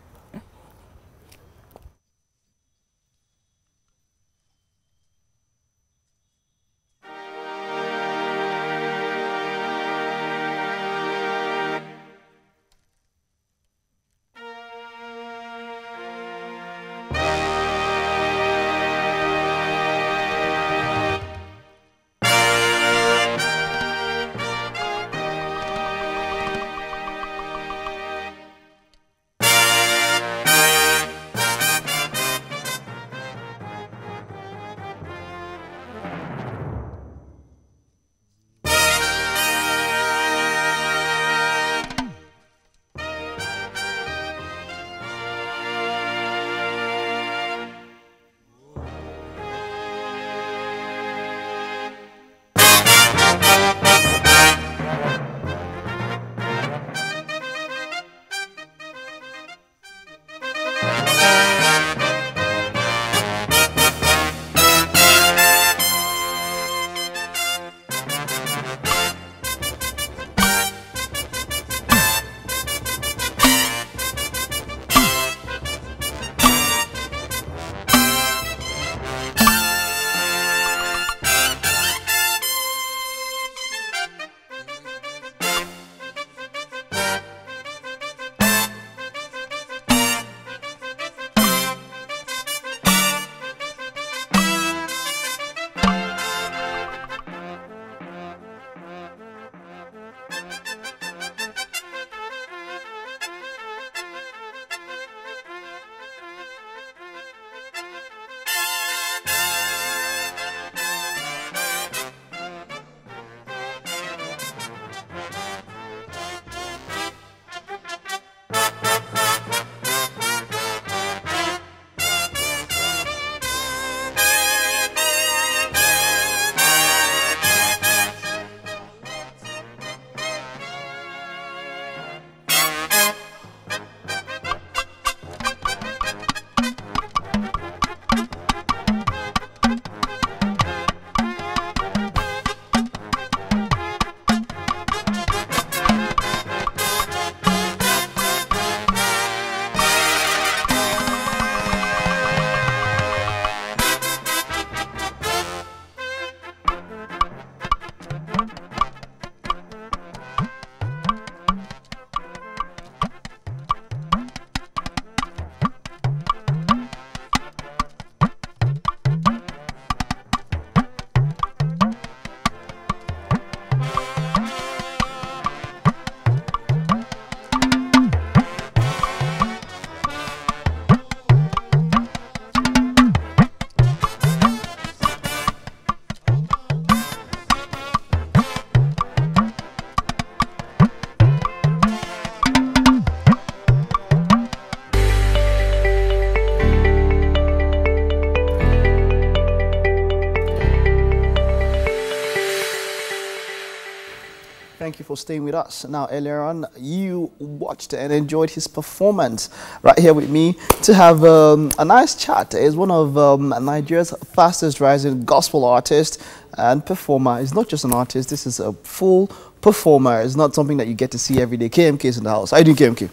for staying with us. Now, earlier on, you watched and enjoyed his performance right here with me to have um, a nice chat. He's one of um, Nigeria's fastest rising gospel artists and performer. He's not just an artist, this is a full performer. It's not something that you get to see every day. KMK is in the house. How you doing, KMK?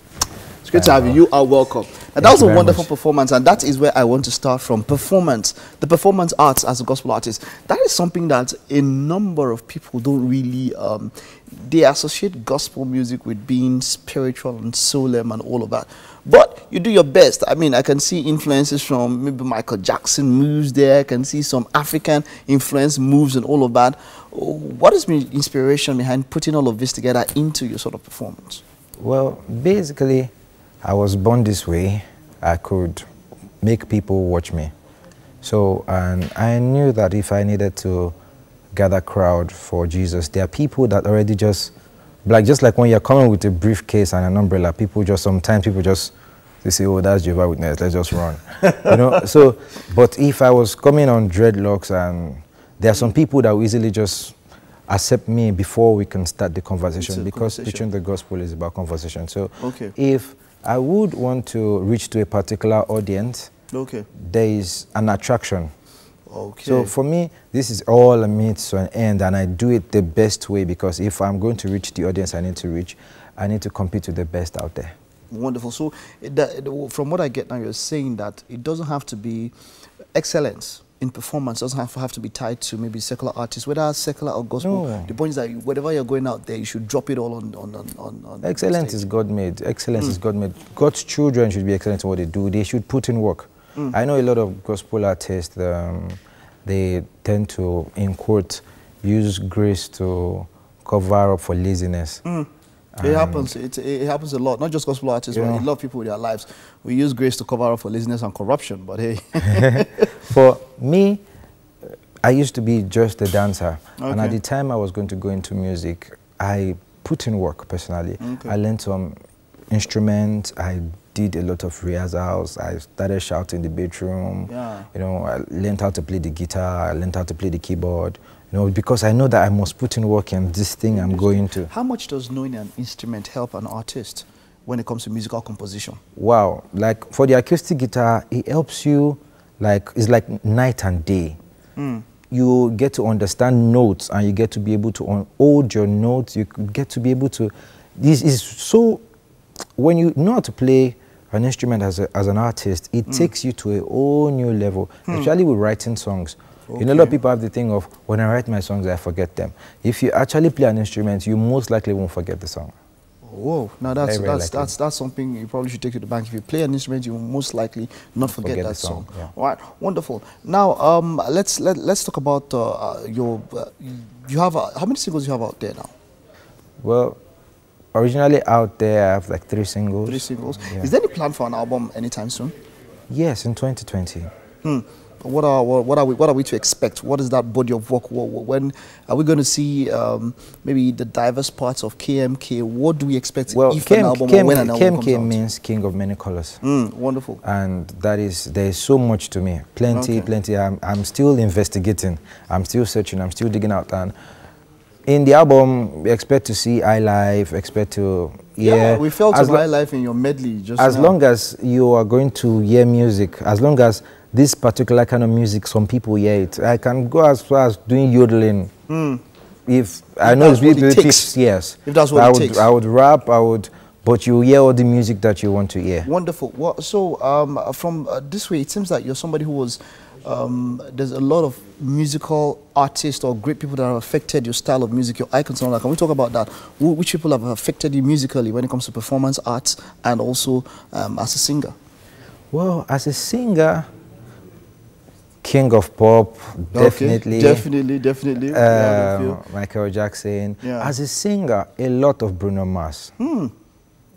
It's good to have you. You are welcome. And that was a wonderful much. performance, and that is where I want to start from. Performance, the performance arts as a gospel artist. That is something that a number of people don't really. Um, they associate gospel music with being spiritual and solemn and all of that. But you do your best. I mean, I can see influences from maybe Michael Jackson moves there. I can see some African influence moves and all of that. What is the inspiration behind putting all of this together into your sort of performance? Well, basically, I was born this way. I could make people watch me. So, and I knew that if I needed to gather crowd for Jesus, there are people that already just, like just like when you're coming with a briefcase and an umbrella, people just, sometimes people just, they say, oh, that's Jehovah Witness, let's just run. you know, so, but if I was coming on dreadlocks and there are some people that will easily just accept me before we can start the conversation because conversation. preaching the gospel is about conversation. So okay. if I would want to reach to a particular audience. Okay. There is an attraction. Okay. So for me, this is all a means to an end, and I do it the best way because if I'm going to reach the audience I need to reach, I need to compete with the best out there. Wonderful. So that, from what I get now, you're saying that it doesn't have to be excellence in performance doesn't have to, have to be tied to maybe secular artists, whether it's secular or gospel. No. The point is that whatever you're going out there, you should drop it all on on on. on Excellence is God made. Excellence mm. is God made. God's children should be excellent in what they do. They should put in work. Mm. I know a lot of gospel artists. Um, they tend to, in quote, use grace to cover up for laziness. Mm. It happens. It, it happens a lot. Not just gospel artists, yeah. but a lot of people with their lives. We use grace to cover up for laziness and corruption. But hey, for me, I used to be just a dancer, okay. and at the time I was going to go into music, I put in work personally. Okay. I learned some instruments. I did a lot of rehearsals. I started shouting in the bedroom. Yeah. You know, I learned how to play the guitar. I learned how to play the keyboard. You know, because I know that I must put in work in this thing I'm going to. How much does knowing an instrument help an artist when it comes to musical composition? Wow, like for the acoustic guitar, it helps you, like, it's like night and day. Mm. You get to understand notes and you get to be able to hold your notes. You get to be able to, this is so, when you know how to play an instrument as, a, as an artist, it mm. takes you to a whole new level, mm. especially with writing songs. Okay. You know, a lot of people have the thing of when I write my songs, I forget them. If you actually play an instrument, you most likely won't forget the song. Whoa! Now that's very, very that's, that's that's something you probably should take to the bank. If you play an instrument, you will most likely not forget, forget that song. song. Yeah. All right, wonderful. Now um, let's let, let's talk about uh, uh your. Uh, you have uh, how many singles you have out there now? Well, originally out there, I have like three singles. Three singles. Yeah. Is there any plan for an album anytime soon? Yes, in 2020. Hmm. What are what are we what are we to expect? What is that body of work? When are we going to see um, maybe the diverse parts of KMK? What do we expect? Well, if KM, an album KM, when an album KMK means King of Many Colors. Mm, wonderful. And that is there is so much to me. Plenty, okay. plenty. I'm I'm still investigating. I'm still searching. I'm still digging out and. In the album, we expect to see iLife, expect to hear... Yeah, we felt as iLife in your medley just As now. long as you are going to hear music, as long as this particular kind of music, some people hear it. I can go as far as doing yodeling. Mm. If, if I know it's really takes. yes. If that's what I it would, takes. I would rap, I would, but you hear all the music that you want to hear. Wonderful. Well, so um, from uh, this way, it seems that you're somebody who was, um, there's a lot of musical artists or great people that have affected your style of music, your icons and all that. Can we talk about that? Which people have affected you musically when it comes to performance arts and also um, as a singer? Well, as a singer, king of pop, definitely. Okay. Definitely, definitely. Um, Michael Jackson. Yeah. As a singer, a lot of Bruno Mars. Hmm.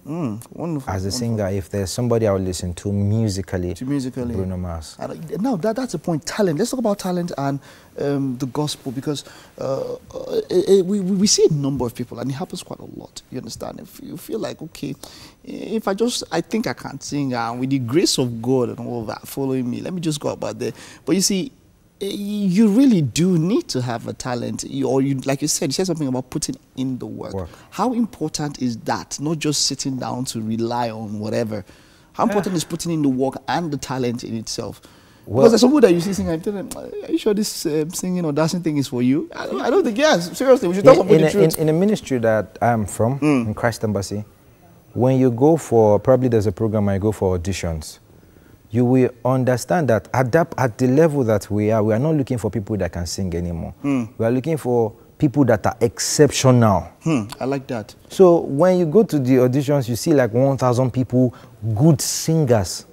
Mm, wonderful. As a wonderful. singer, if there's somebody I would listen to musically, to musically, Bruno Mars. Now that, that's the point. Talent. Let's talk about talent and um, the gospel because uh, it, it, we, we see a number of people and it happens quite a lot. You understand? If you feel like okay, if I just I think I can't sing and with the grace of God and all that following me, let me just go about there. But you see, you really do need to have a talent, you, or you, like you said, you said something about putting in the work. Work. How important is that? Not just sitting down to rely on whatever. How important is putting in the work and the talent in itself? Well- because there's some people that you see singing, I tell them, are you sure this uh, singing or dancing thing is for you? I don't, I don't think, yes, seriously, we should somebody in, the a, in, truth. in a ministry that I'm from, Mm. in Christ Embassy, when you go for, probably there's a program I go for auditions, you will understand that at, that at the level that we are, we are not looking for people that can sing anymore. Hmm. We are looking for people that are exceptional. Hmm, I like that. So when you go to the auditions, you see like 1,000 people, good singers.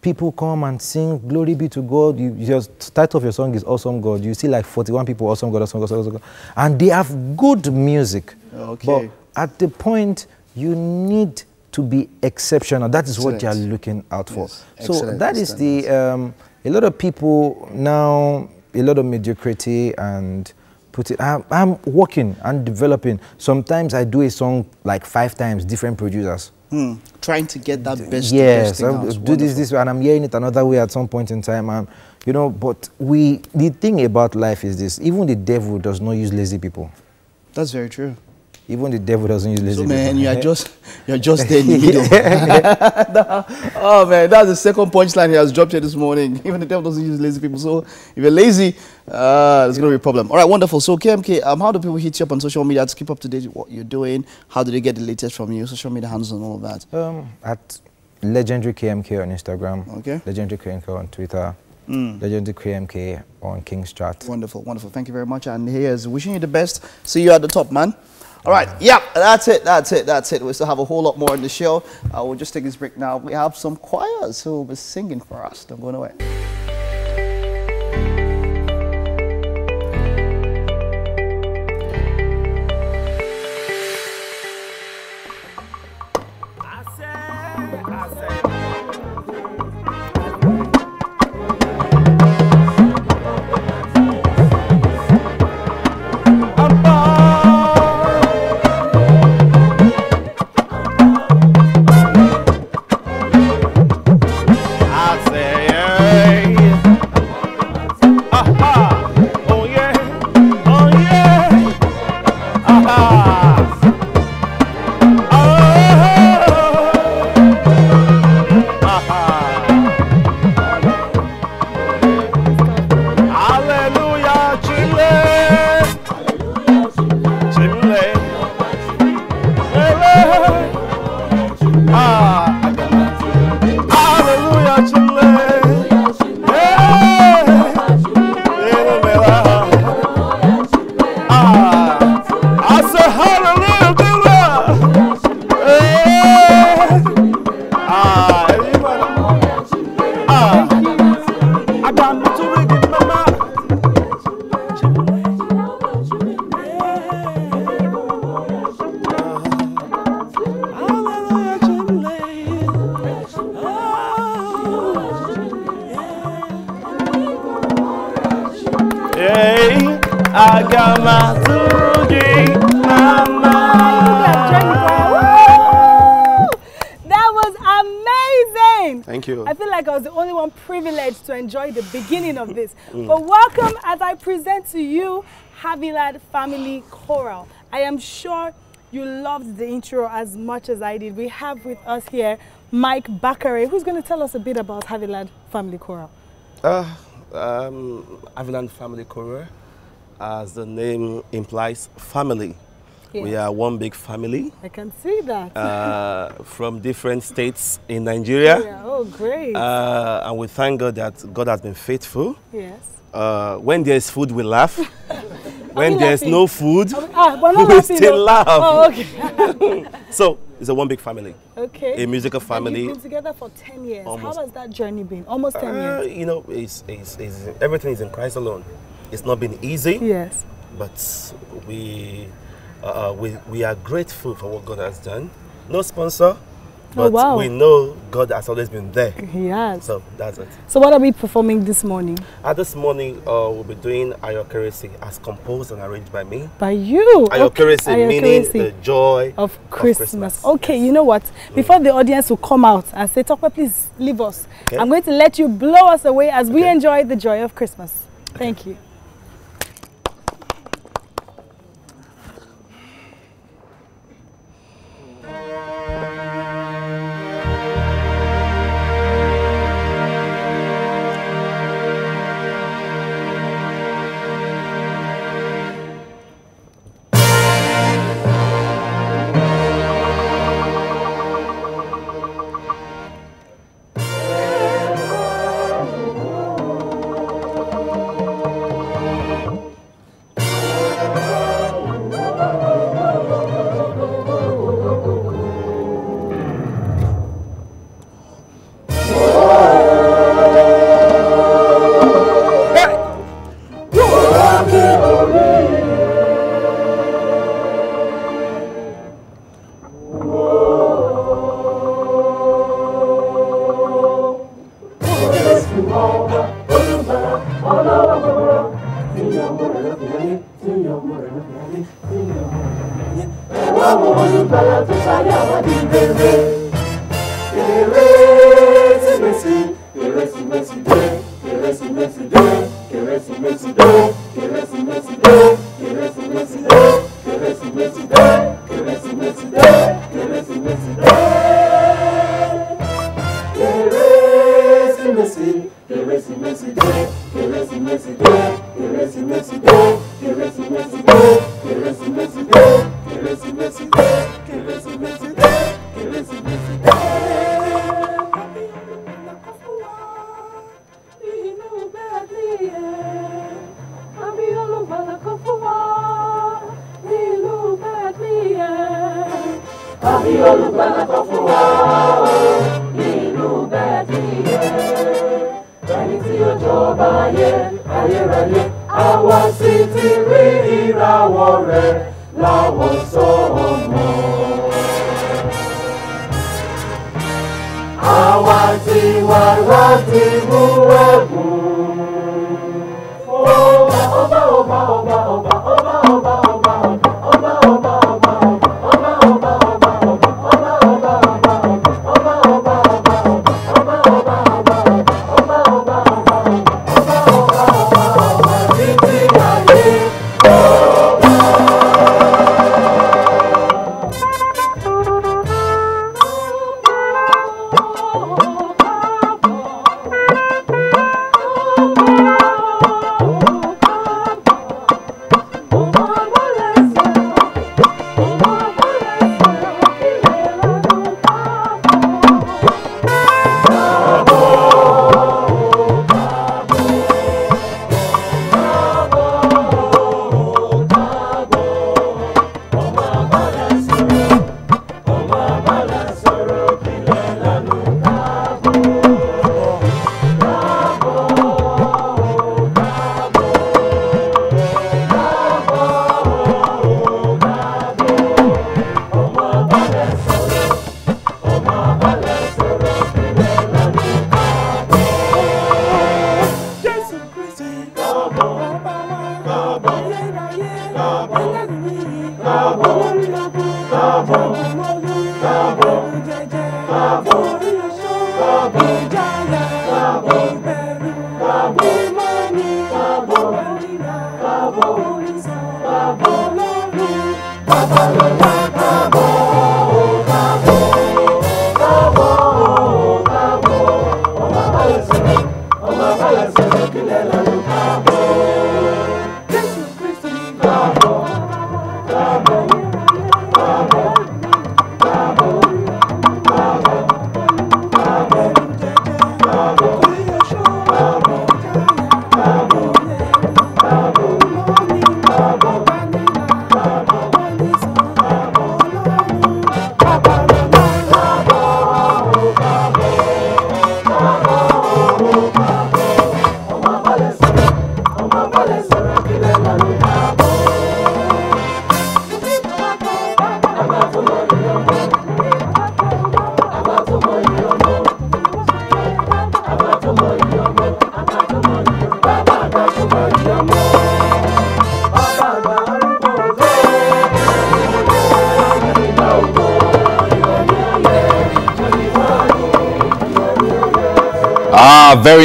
People come and sing, glory be to God. You, your title of your song is Awesome God. You see like 41 people, Awesome God, Awesome God, Awesome God. And they have good music. Okay. But at the point, you need to be exceptional. That is what you are looking out for. Yes. So Excellent. that is the, um, a lot of people now, a lot of mediocrity and put it, I'm, I'm working and developing. Sometimes I do a song like five times, different producers. Hmm, trying to get that best, best yes, out. do this Wonderful. this way, and I'm hearing it another way at some point in time. And you know, but we the thing about life is this: even the devil does not use lazy people. That's very true. Even the devil doesn't use lazy So people. man, you are just you're just there in the middle. oh man, that's the second punchline he has dropped here this morning. Even the devil doesn't use lazy people. So if you're lazy, uh, there's gonna be a problem. All right, wonderful. So KMK, um, how do people hit you up on social media to keep up to date with what you're doing? How do they get the latest from you? Social media handles and all of that. Um, at legendary KMK on Instagram. Okay. Legendary KMK on Twitter. Mm. Legendary KMK on KingsChat. Wonderful, wonderful. Thank you very much. And here's wishing you the best. See you at the top, man. All right, yeah, that's it, that's it, that's it. We still have a whole lot more in the show. Uh, we'll just take this break now. We have some choirs who will be singing for us. Don't go away. Haviland Family Choral. I am sure you loved the intro as much as I did. We have with us here Mike Bakare, who's going to tell us a bit about Haviland Family Choral. Uh, um, Aviland Family Choir, as the name implies, family. We are one big family I can see that. uh, from different states in Nigeria. Yeah, oh, great. Uh, and we thank God that God has been faithful. yes. Uh, when there's food, we laugh. when there's laughing? no food, Ah, we laughing, still though. laugh. Oh, okay. so it's a one big family. okay. A musical And family. you've been together for 10 years. Almost. How has that journey been? Almost 10 Uh, years. you know, it's, it's, it's, everything is in Christ alone. It's not been easy. Yes. But we, uh, we, we are grateful for what God has done. No sponsor, but wow. we know God has always been there. He has. So that's it. So what are we performing this morning? Uh, this morning, uh, we'll be doing Ayokeresi as composed and arranged by me. By you. Ayokeresi, Okay. meaning Ayokeresi. the joy of Christmas. Okay, you know what? Before the audience will come out and say, Tokwe, please leave us. Okay. I'm going to let you blow us away as we enjoy the joy of Christmas. Thank you.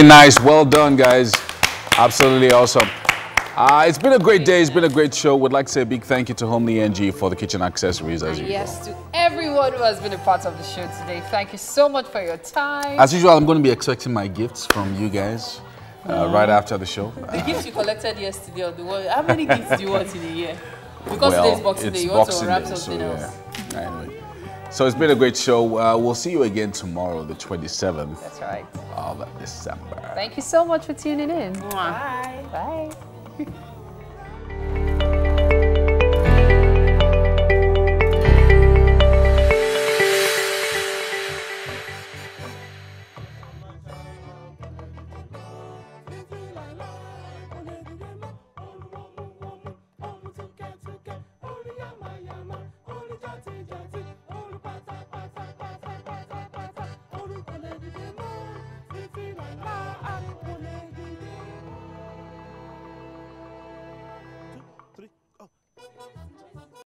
Very nice. Well done, guys. Absolutely awesome. Uh, it's been a great day. It's been a great show. Would like to say a big thank you to Homely NG for the kitchen accessories as usual. yes, to everyone who has been a part of the show today. Thank you so much for your time. As usual, I'm going to be expecting my gifts from you guys uh, right after the show. The gifts you collected yesterday on the wall, how many gifts do you want in a year? Because well, today's Boxing Day, you want to wrap Day, something so, else. Yeah. Anyway, so it's been a great show. Uh, we'll see you again tomorrow, the 27th That's right. Thank you so much for tuning in. Bye.